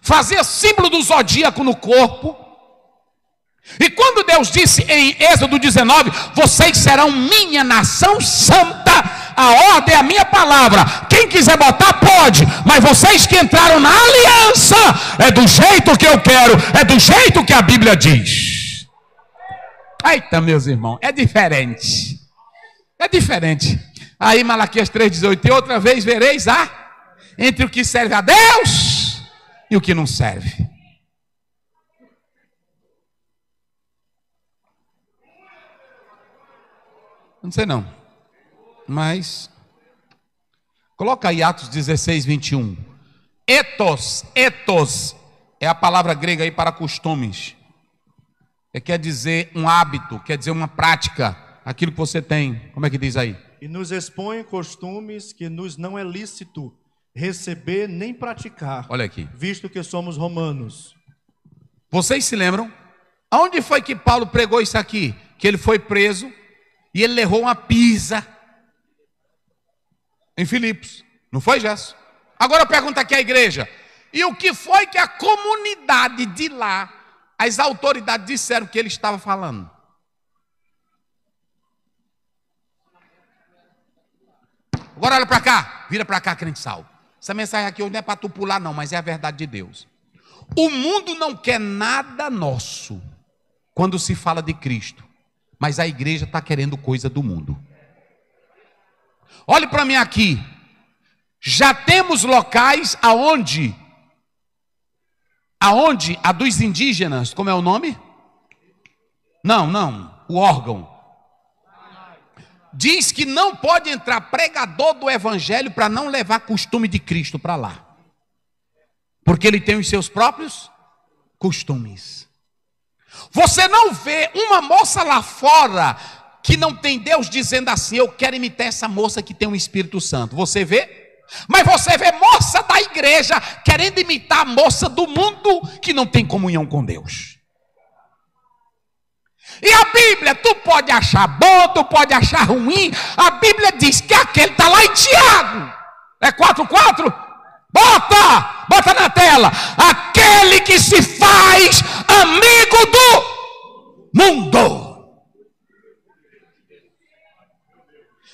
Fazia símbolo do zodíaco no corpo. E quando Deus disse em Êxodo 19: Vocês serão minha nação santa, a ordem é a minha palavra. Quem quiser botar, pode. Mas vocês que entraram na aliança, é do jeito que eu quero, é do jeito que a Bíblia diz. Eita, meus irmãos, é diferente. É diferente. Aí Malaquias 3,18, e outra vez vereis a entre o que serve a Deus e o que não serve. Não sei não. Mas coloca aí Atos 16, 21. Etos, etos é a palavra grega aí para costumes. É, quer dizer um hábito, quer dizer uma prática, aquilo que você tem. Como é que diz aí? E nos expõe costumes que nos não é lícito receber nem praticar. Olha aqui. Visto que somos romanos. Vocês se lembram? Aonde foi que Paulo pregou isso aqui? Que ele foi preso e ele levou uma pisa em Filipos. Não foi, Gesso? Agora pergunta aqui a igreja. E o que foi que a comunidade de lá, as autoridades disseram que ele estava falando? Agora olha para cá, vira para cá, crente salvo. Essa mensagem aqui hoje não é para tu pular, não, mas é a verdade de Deus. O mundo não quer nada nosso quando se fala de Cristo mas a igreja está querendo coisa do mundo. Olhe para mim aqui. Já temos locais aonde aonde a dos indígenas, como é o nome? Não, não, o órgão. Diz que não pode entrar pregador do evangelho para não levar costume de Cristo para lá. Porque ele tem os seus próprios costumes. Você não vê uma moça lá fora que não tem Deus dizendo assim: Eu quero imitar essa moça que tem o um Espírito Santo. Você vê? Mas você vê moça da igreja querendo imitar a moça do mundo que não tem comunhão com Deus. E a Bíblia, tu pode achar bom, tu pode achar ruim. A Bíblia diz que aquele está lá em Tiago. É 4,4? Bota! Bota na tela. Aquele que se faz amigo do mundo.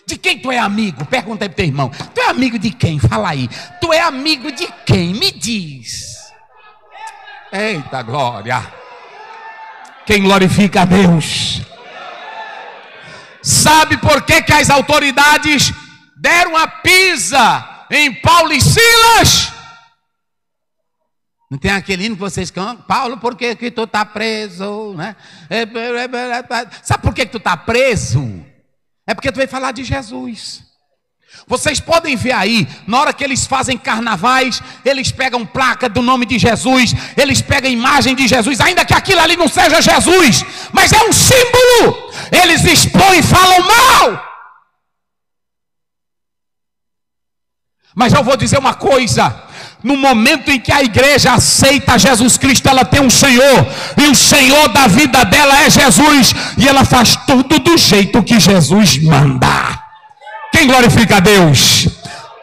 De quem tu é amigo? Pergunta aí pro teu irmão. Tu é amigo de quem? Fala aí. Tu é amigo de quem? Me diz. Eita glória. Quem glorifica a Deus. Sabe por que, que as autoridades deram a pisa em Paulo e Silas. Não tem aquele hino que vocês cantam? Paulo, por que, que tu está preso? Né? Sabe por que, que tu está preso? É porque tu veio falar de Jesus. Vocês podem ver aí, na hora que eles fazem carnavais, eles pegam placa do nome de Jesus, eles pegam imagem de Jesus, ainda que aquilo ali não seja Jesus, mas é um símbolo. Eles expõem e falam mal. Mas eu vou dizer uma coisa: no momento em que a igreja aceita Jesus Cristo, ela tem um Senhor, e o Senhor da vida dela é Jesus, e ela faz tudo do jeito que Jesus manda. Quem glorifica a Deus?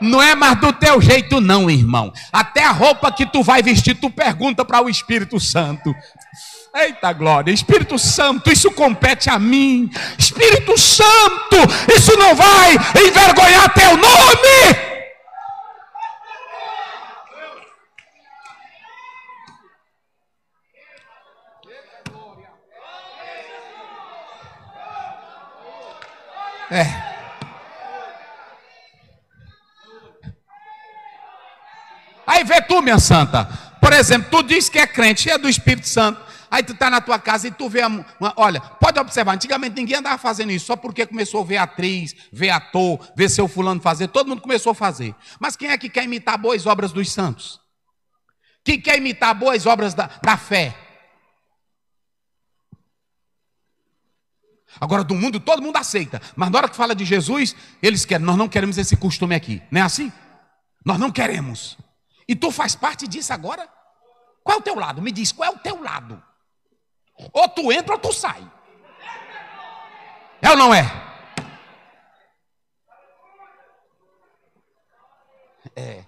Não é mais do teu jeito, não, irmão. Até a roupa que tu vai vestir, tu pergunta para o Espírito Santo. Eita glória, Espírito Santo, isso compete a mim. Espírito Santo, isso não vai envergonhar teu nome. É. Aí vê tu, minha santa. Por exemplo, tu diz que é crente, é do Espírito Santo. Aí tu está na tua casa e tu vê, uma, olha, pode observar, antigamente ninguém andava fazendo isso, só porque começou a ver atriz, ver ator, ver seu fulano fazer, todo mundo começou a fazer. Mas quem é que quer imitar boas obras dos santos? Quem quer imitar boas obras da, da fé? Agora, do mundo, todo mundo aceita. Mas na hora que fala de Jesus, eles querem. Nós não queremos esse costume aqui. Não é assim? Nós não queremos. E tu faz parte disso agora? Qual é o teu lado? Me diz, qual é o teu lado? Ou tu entra ou tu sai. É ou não é? É.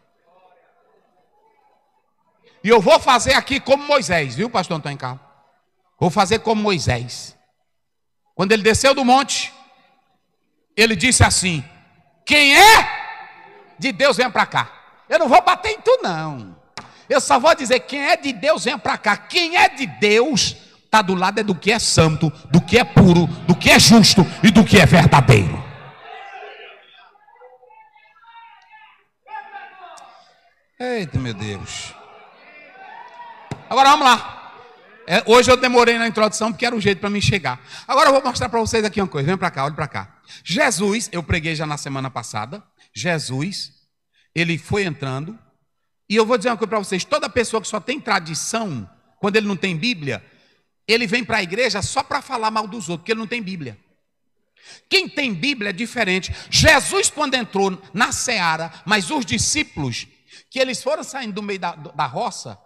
E eu vou fazer aqui como Moisés, viu, pastor Antônio Carlos? Vou fazer como Moisés. Quando ele desceu do monte, ele disse assim: Quem é de Deus, venha para cá. Eu não vou bater em tu, não. Eu só vou dizer: Quem é de Deus, venha para cá. Quem é de Deus, está do lado é do que é santo, do que é puro, do que é justo e do que é verdadeiro. Eita, meu Deus. Agora vamos lá. É, hoje eu demorei na introdução porque era o jeito para mim chegar. Agora eu vou mostrar para vocês aqui uma coisa. Vem para cá, olha para cá. Jesus, eu preguei já na semana passada. Jesus, ele foi entrando. E eu vou dizer uma coisa para vocês: toda pessoa que só tem tradição, quando ele não tem Bíblia, ele vem para a igreja só para falar mal dos outros, porque ele não tem Bíblia. Quem tem Bíblia é diferente. Jesus, quando entrou na seara, mas os discípulos, que eles foram saindo do meio da, da roça,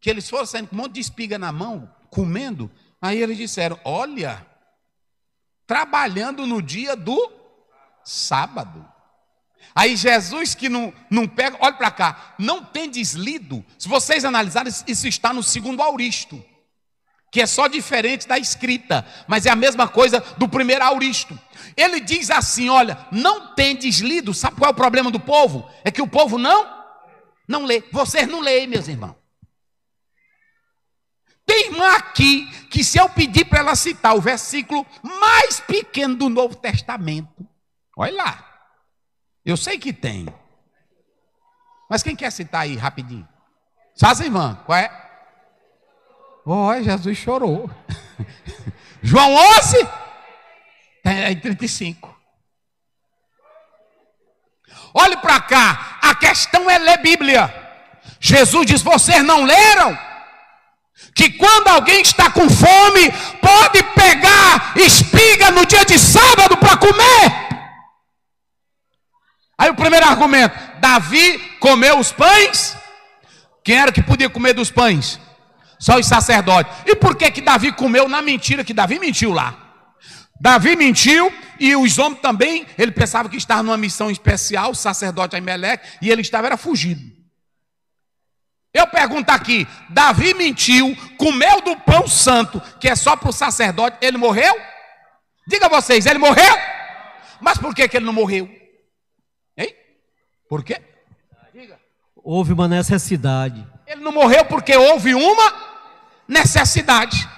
que eles foram saindo com um monte de espiga na mão, comendo, aí eles disseram: Olha, trabalhando no dia do sábado. Aí Jesus que não, não pega, olha para cá, não tem deslido. Se vocês analisarem, isso está no segundo auristo, que é só diferente da escrita, mas é a mesma coisa do primeiro auristo. Ele diz assim: olha, não tem deslido. Sabe qual é o problema do povo? É que o povo não não lê. Vocês não leem, meus irmãos. Tem irmã aqui que, se eu pedir para ela citar o versículo mais pequeno do Novo Testamento, olha lá. Eu sei que tem. Mas quem quer citar aí rapidinho? Só as irmãs, qual é? Olha, Jesus chorou. João 11, é 35. Olhe para cá, a questão é ler Bíblia. Jesus diz: vocês não leram? que quando alguém está com fome, pode pegar espiga no dia de sábado para comer. Aí o primeiro argumento: Davi comeu os pães. Quem era que podia comer dos pães? Só os sacerdotes. E por que que Davi comeu na mentira que Davi mentiu lá? Davi mentiu e os homens também, ele pensava que estava numa missão especial, o sacerdote Aimeleque, e ele estava era fugido. Eu pergunto aqui: Davi mentiu, comeu do pão santo, que é só para o sacerdote, ele morreu? Diga vocês, ele morreu? Mas por que, que ele não morreu? Por quê? Diga. Houve uma necessidade. Ele não morreu porque houve uma necessidade.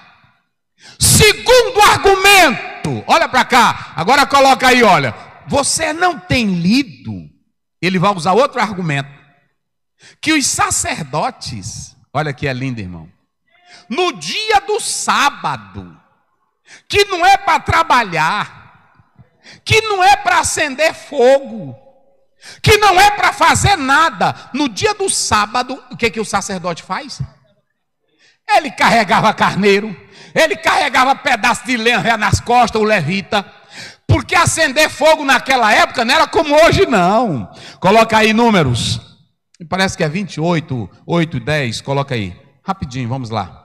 Segundo argumento, olha para cá, agora coloca aí, olha. Você não tem lido, ele vai usar outro argumento que os sacerdotes, olha que é lindo, irmão, no dia do sábado, que não é para trabalhar, que não é para acender fogo, que não é para fazer nada, no dia do sábado, o que que o sacerdote faz? Ele carregava carneiro, ele carregava pedaço de lenha nas costas, o levita, porque acender fogo naquela época não era como hoje, não. Coloca aí números. Me parece que é 28, 8 e 10. Coloca aí. Rapidinho, vamos lá.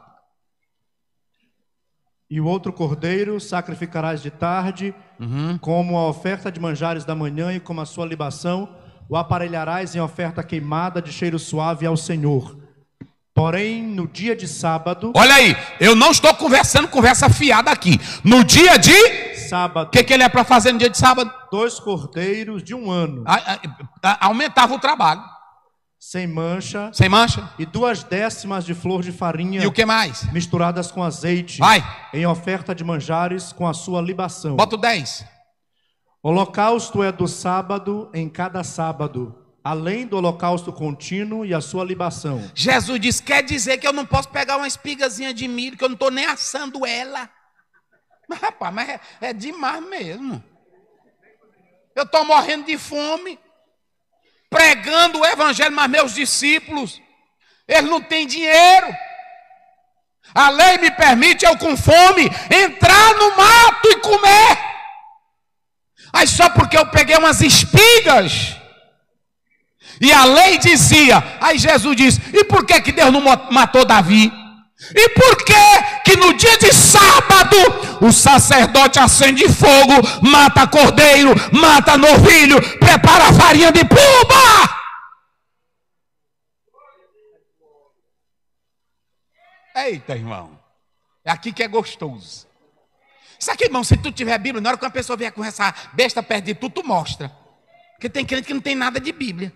E o outro cordeiro sacrificarás de tarde, uhum. como a oferta de manjares da manhã e como a sua libação, o aparelharás em oferta queimada de cheiro suave ao Senhor. Porém, no dia de sábado. Olha aí, eu não estou conversando conversa fiada aqui. No dia de sábado. O que, que, ele é para fazer no dia de sábado? Dois cordeiros de um ano. A, a, a, aumentava o trabalho sem mancha, sem mancha, e duas décimas de flor de farinha. E o que mais? Misturadas com azeite. Vai. Em oferta de manjares com a sua libação. Bota o 10. Holocausto é do sábado em cada sábado, além do holocausto contínuo e a sua libação. Jesus diz: quer dizer que eu não posso pegar uma espigazinha de milho, que eu não estou nem assando ela. Mas, rapaz, mas é, é demais mesmo. Eu estou morrendo de fome pregando o evangelho, mas meus discípulos, eles não têm dinheiro. A lei me permite eu com fome entrar no mato e comer. Aí só porque eu peguei umas espigas. E a lei dizia, aí Jesus disse: "E por que que Deus não matou Davi?" E por que que no dia de sábado o sacerdote acende fogo, mata cordeiro, mata novilho, prepara farinha de puba? Eita, irmão. É aqui que é gostoso. Isso aqui, irmão, se tu tiver Bíblia, na hora que uma pessoa vier com essa besta perto de tu, tu mostra. Porque tem crente que não tem nada de Bíblia.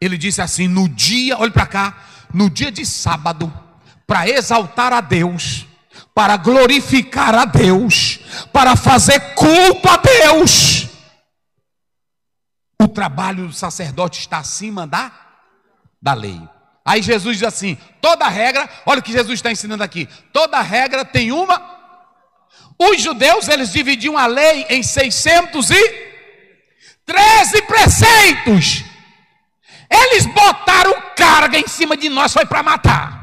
Ele disse assim: no dia, olhe para cá, no dia de sábado, para exaltar a Deus, para glorificar a Deus, para fazer culto a Deus. O trabalho do sacerdote está acima da, da lei. Aí Jesus diz assim: toda regra, olha o que Jesus está ensinando aqui: toda regra tem uma. Os judeus, eles dividiam a lei em 613 preceitos. Eles botaram carga em cima de nós, foi para matar.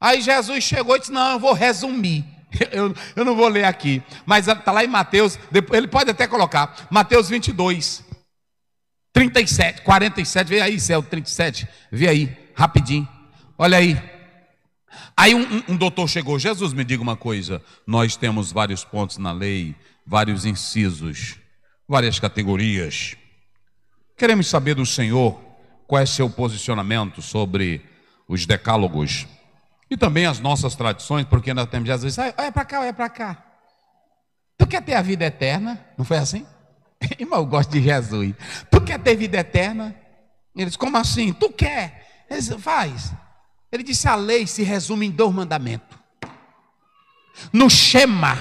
Aí Jesus chegou e disse: Não, eu vou resumir. Eu, eu não vou ler aqui, mas está lá em Mateus, ele pode até colocar, Mateus 22, 37, 47, vê aí, céu 37, vê aí, rapidinho, olha aí. Aí um, um, um doutor chegou, Jesus, me diga uma coisa, nós temos vários pontos na lei, vários incisos, várias categorias. Queremos saber do Senhor qual é seu posicionamento sobre os decálogos e também as nossas tradições, porque nós temos Jesus, olha para cá, olha para cá. Tu quer ter a vida eterna? Não foi assim? Irmão, eu gosto de Jesus. Tu quer ter vida eterna? Eles, como assim? Tu quer? Eles, faz. Ele disse: a lei se resume em dois mandamentos. No Shema,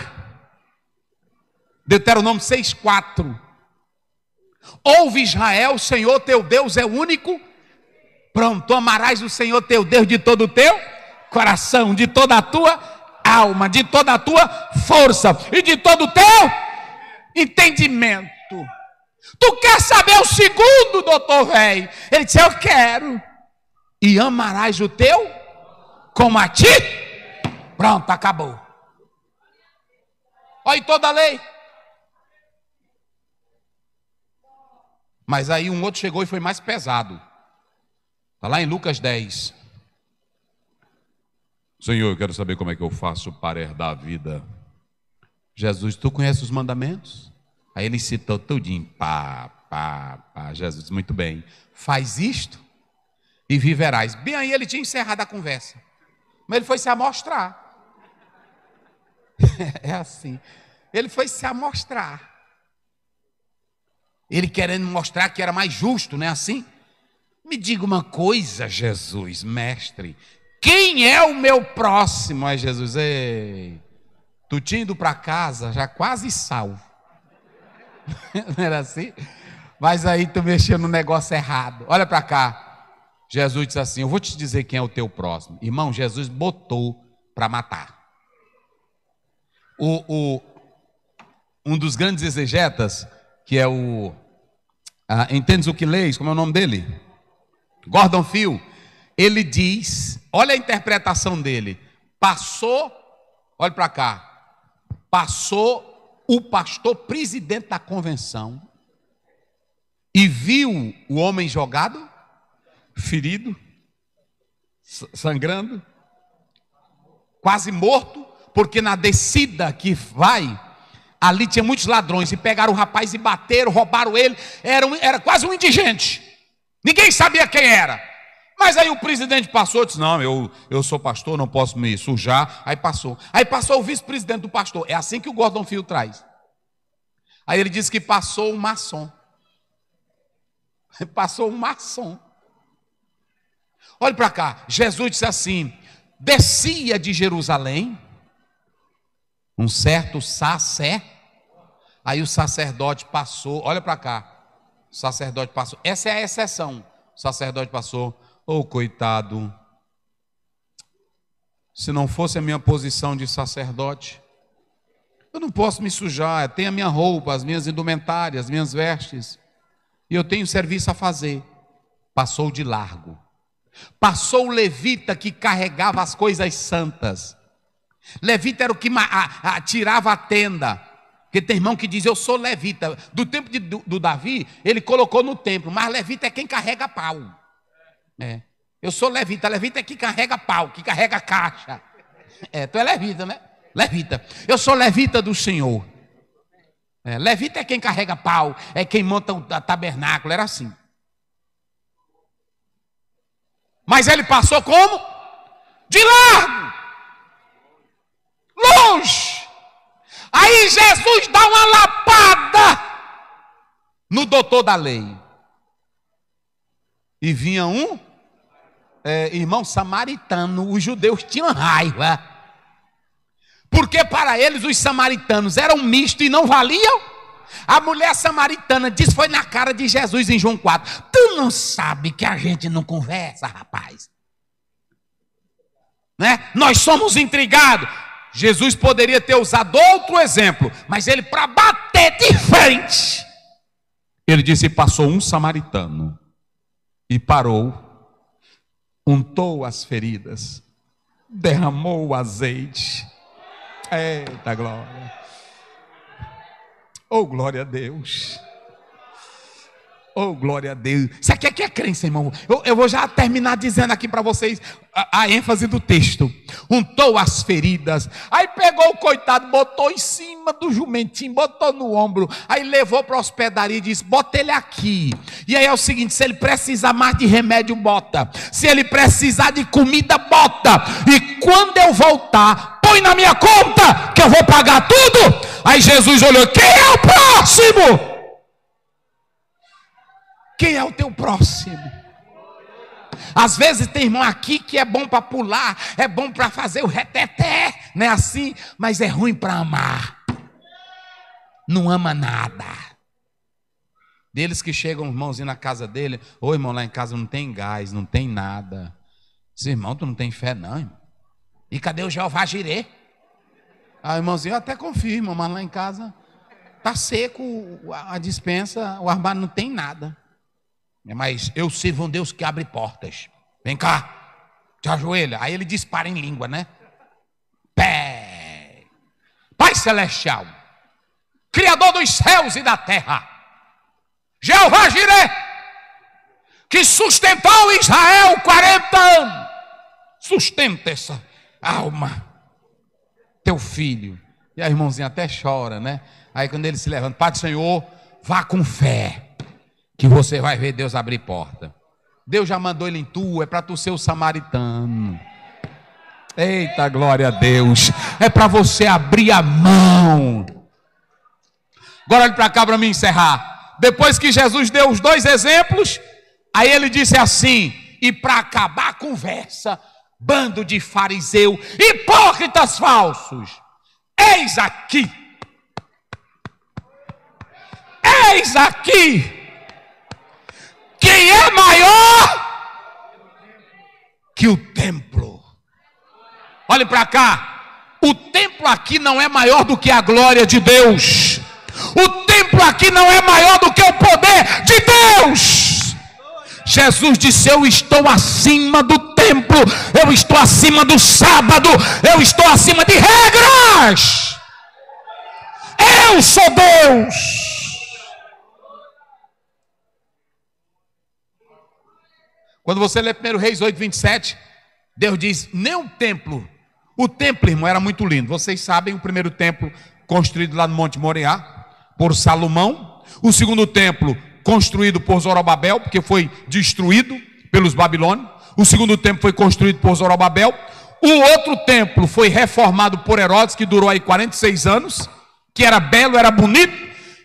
Deuteronômio 6,4. Ouve Israel, o Senhor teu Deus é único. Pronto, amarás o Senhor teu Deus de todo o teu coração, de toda a tua alma, de toda a tua força e de todo o teu entendimento. Tu quer saber o segundo, doutor velho? Ele disse: Eu quero. E amarás o teu como a ti? Pronto, acabou. Olha toda a lei. Mas aí um outro chegou e foi mais pesado. Está lá em Lucas 10. Senhor, eu quero saber como é que eu faço para herdar a vida. Jesus, tu conheces os mandamentos? Aí ele citou tudinho. Pá, pá, pá. Jesus, muito bem. Faz isto e viverás. Bem aí ele tinha encerrado a conversa. Mas ele foi se amostrar. é assim. Ele foi se amostrar. Ele querendo mostrar que era mais justo, não é assim? Me diga uma coisa, Jesus, mestre. Quem é o meu próximo? Aí Jesus, ei, tu tinha ido para casa já quase salvo. não era assim? Mas aí tu mexeu no negócio errado. Olha para cá. Jesus disse assim: Eu vou te dizer quem é o teu próximo. Irmão, Jesus botou para matar. O, o, um dos grandes exegetas, que é o ah, entendes o que leis? Como é o nome dele? Gordon Phil. Ele diz, olha a interpretação dele. Passou, olha para cá. Passou o pastor presidente da convenção e viu o homem jogado, ferido, sangrando, quase morto, porque na descida que vai, Ali tinha muitos ladrões e pegaram o rapaz e bateram, roubaram ele. Era, um, era quase um indigente. Ninguém sabia quem era. Mas aí o presidente passou e disse: Não, eu, eu sou pastor, não posso me sujar. Aí passou. Aí passou o vice-presidente do pastor. É assim que o Gordon Fio traz. Aí ele disse que passou um maçom. Passou um maçom. Olhe para cá. Jesus disse assim: descia de Jerusalém um certo sacerdote Aí o sacerdote passou, olha para cá. O sacerdote passou. Essa é a exceção. O sacerdote passou, ô oh, coitado. Se não fosse a minha posição de sacerdote, eu não posso me sujar. Tem a minha roupa, as minhas indumentárias, as minhas vestes. E eu tenho serviço a fazer. Passou de largo. Passou o levita que carregava as coisas santas. Levita era o que tirava a tenda. Porque tem irmão que diz, eu sou levita. Do tempo de, do, do, Davi, ele colocou no templo, mas levita é quem carrega pau. É. Eu sou levita, levita é quem carrega pau, que carrega caixa. É, tu é levita, né? Levita. Eu sou levita do Senhor. É, levita é quem carrega pau, é quem monta o tabernáculo, era assim. Mas ele passou como? De largo, longe. Aí Jesus dá uma lapada no doutor da lei. E vinha um é, irmão samaritano, os judeus tinham raiva. Porque para eles os samaritanos eram mistos e não valiam A mulher samaritana disse, foi na cara de Jesus em João 4. Tu não sabe que a gente não conversa, rapaz. Né? Nós somos intrigados. Jesus poderia ter usado outro exemplo, mas ele, para bater de frente, ele disse: passou um samaritano e parou, untou as feridas, derramou o azeite. Eita glória! Oh, glória a Deus! Oh, glória a Deus. Isso aqui, aqui é crença, irmão. Eu, eu vou já terminar dizendo aqui para vocês a, a, ênfase do texto. Untou as feridas. Aí pegou o coitado, botou em cima do jumentinho, botou no ombro. Aí levou para a hospedaria e disse: bota ele aqui. E aí é o seguinte: se ele precisar mais de remédio, bota. Se ele precisar de comida, bota. E quando eu voltar, põe na minha conta, que eu vou pagar tudo. Aí Jesus olhou: quem é o próximo? Quem é o teu próximo? Às vezes tem irmão aqui que é bom para pular, é bom para fazer o reteté, não é assim? Mas é ruim para amar. Não ama nada. Deles que chegam, irmãozinho, na casa dele, ô irmão, lá em casa não tem gás, não tem nada. Diz, irmão, tu não tem fé, não, irmão. E cadê o Jeová Jirê? Ah, irmãozinho, eu até confio, irmão, mas lá em casa tá seco a dispensa, o armário não tem nada. É, mas eu sirvo um Deus que abre portas. Vem cá, te ajoelha. Aí ele dispara em língua, né? Pé. Pai Celestial, Criador dos céus e da terra, Jeová Jireh, que sustentou Israel 40 anos, sustenta essa alma, teu filho. E a irmãozinha até chora, né? Aí quando ele se levanta, Pai do Senhor, vá com fé que você vai ver Deus abrir porta. Deus já mandou ele em tu, é para tu ser o samaritano. Eita glória a Deus. É para você abrir a mão. Agora olhe para cá para me encerrar. Depois que Jesus deu os dois exemplos, aí ele disse assim: e para acabar a conversa, bando de fariseu, hipócritas falsos, eis aqui, eis aqui quem é maior que o templo? Olhe para cá. O templo aqui não é maior do que a glória de Deus. O templo aqui não é maior do que o poder de Deus. Jesus disse: Eu estou acima do templo, eu estou acima do sábado, eu estou acima de regras. Eu sou Deus. Quando você lê 1 Reis 8, 27, Deus diz: nem o templo, o templo, irmão, era muito lindo. Vocês sabem, o primeiro templo construído lá no Monte Moriá, por Salomão. O segundo templo construído por Zorobabel, porque foi destruído pelos babilônios. O segundo templo foi construído por Zorobabel. O outro templo foi reformado por Herodes, que durou aí 46 anos, que era belo, era bonito.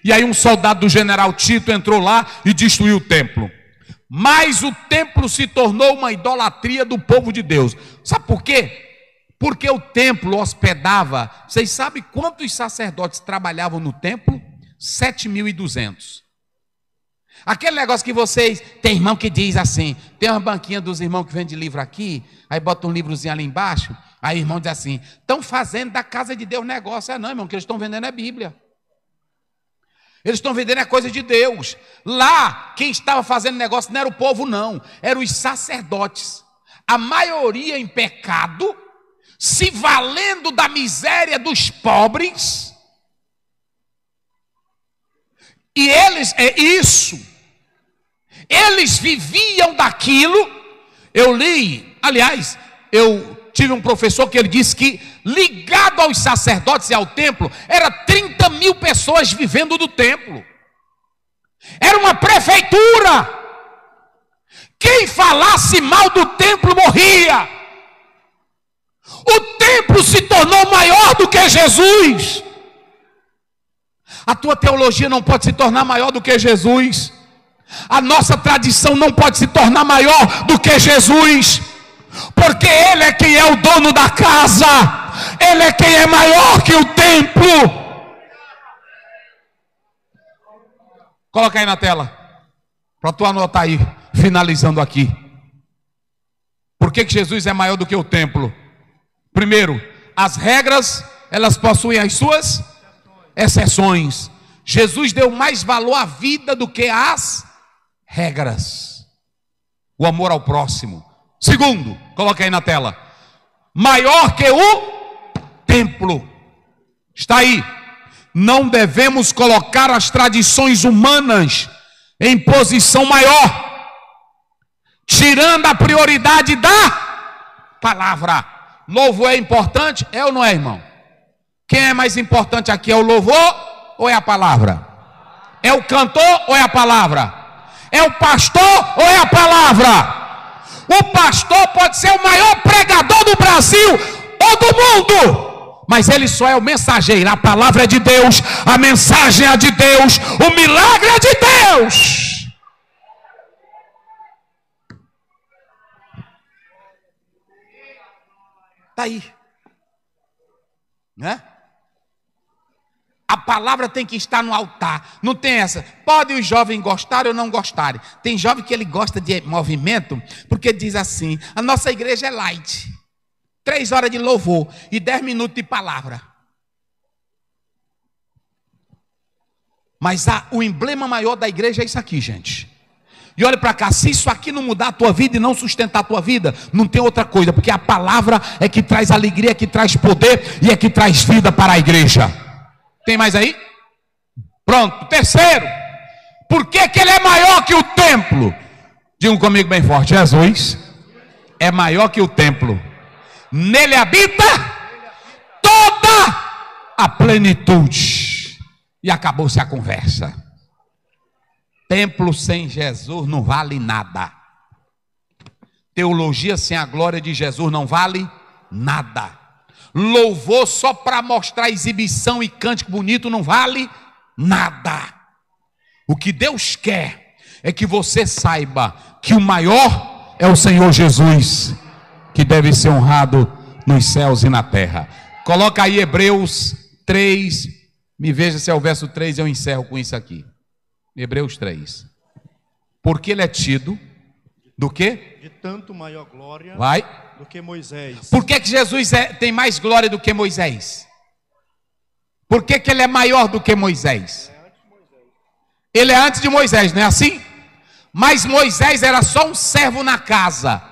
E aí um soldado do general Tito entrou lá e destruiu o templo. Mas o templo se tornou uma idolatria do povo de Deus. Sabe por quê? Porque o templo hospedava. Vocês sabem quantos sacerdotes trabalhavam no templo? 7.200. Aquele negócio que vocês. Tem irmão que diz assim: tem uma banquinha dos irmãos que vende livro aqui, aí bota um livrozinho ali embaixo. Aí o irmão diz assim: estão fazendo da casa de Deus negócio. É não, irmão, que eles estão vendendo é Bíblia. Eles estão vendendo a coisa de Deus. Lá, quem estava fazendo negócio não era o povo, não, eram os sacerdotes. A maioria em pecado, se valendo da miséria dos pobres. E eles, é isso. Eles viviam daquilo. Eu li, aliás, eu tive um professor que ele disse que ligado aos sacerdotes e ao templo, era 30 mil pessoas vivendo do templo. Era uma prefeitura. Quem falasse mal do templo morria. O templo se tornou maior do que Jesus. A tua teologia não pode se tornar maior do que Jesus. A nossa tradição não pode se tornar maior do que Jesus. Porque Ele é quem é o dono da casa. Ele é quem é maior que o templo. Coloca aí na tela. Para tu anotar aí, finalizando aqui. Por que, que Jesus é maior do que o templo? Primeiro, as regras, elas possuem as suas exceções. Jesus deu mais valor à vida do que às regras. O amor ao próximo. Segundo, coloca aí na tela. Maior que o templo. Está aí. Não devemos colocar as tradições humanas em posição maior, tirando a prioridade da palavra. Louvor é importante? É ou não é, irmão? Quem é mais importante aqui? É o louvor ou é a palavra? É o cantor ou é a palavra? É o pastor ou é a palavra? O pastor pode ser o maior pregador do Brasil ou do mundo, mas ele só é o mensageiro. A palavra é de Deus, a mensagem é de Deus, o milagre é de Deus. Está aí, né? A palavra tem que estar no altar. Não tem essa. Pode os jovens gostarem ou não gostarem. Tem jovem que ele gosta de movimento, porque diz assim: a nossa igreja é light. Três horas de louvor e dez minutos de palavra. Mas a, o emblema maior da igreja é isso aqui, gente. E olha para cá, se isso aqui não mudar a tua vida e não sustentar a tua vida, não tem outra coisa, porque a palavra é que traz alegria, é que traz poder e é que traz vida para a igreja. Tem mais aí? Pronto. Terceiro, por que, que ele é maior que o templo? Digam comigo bem forte: Jesus é maior que o templo. Nele habita toda a plenitude. E acabou-se a conversa. Templo sem Jesus não vale nada. Teologia sem a glória de Jesus não vale nada. Louvor só para mostrar exibição e cântico bonito não vale nada. O que Deus quer é que você saiba que o maior é o Senhor Jesus, que deve ser honrado nos céus e na terra. Coloca aí Hebreus 3, me veja se é o verso 3, eu encerro com isso aqui. Hebreus 3. Porque ele é tido do que? De tanto maior glória. Vai do que Moisés. Por que, que Jesus é, tem mais glória do que Moisés? Por que, que ele é maior do que Moisés? Ele é antes de Moisés, não é assim? Mas Moisés era só um servo na casa.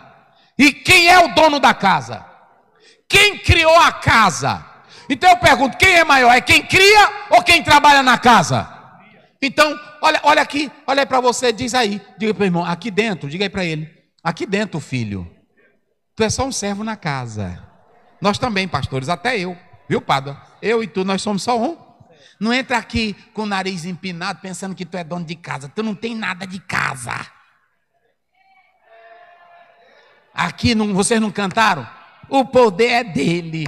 E quem é o dono da casa? Quem criou a casa? Então eu pergunto: quem é maior? É quem cria ou quem trabalha na casa? Então, olha, olha aqui, olha aí para você, diz aí, diga para o irmão, aqui dentro, diga aí para ele, aqui dentro, filho, Tu é só um servo na casa. Nós também, pastores, até eu, viu, Padre? Eu e tu, nós somos só um. Não entra aqui com o nariz empinado pensando que tu é dono de casa. Tu não tem nada de casa. Aqui não, vocês não cantaram? O poder é dele.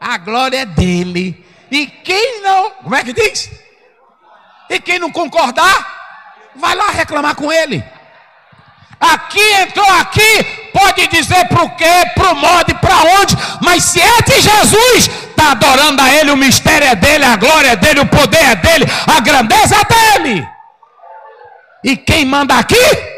A glória é dele. E quem não, como é que diz? E quem não concordar, vai lá reclamar com ele. Aqui entrou aqui, pode dizer para o quê, para o modo, para onde, mas se é de Jesus, está adorando a Ele, o mistério é dele, a glória é dele, o poder é dele, a grandeza é dele. E quem manda aqui?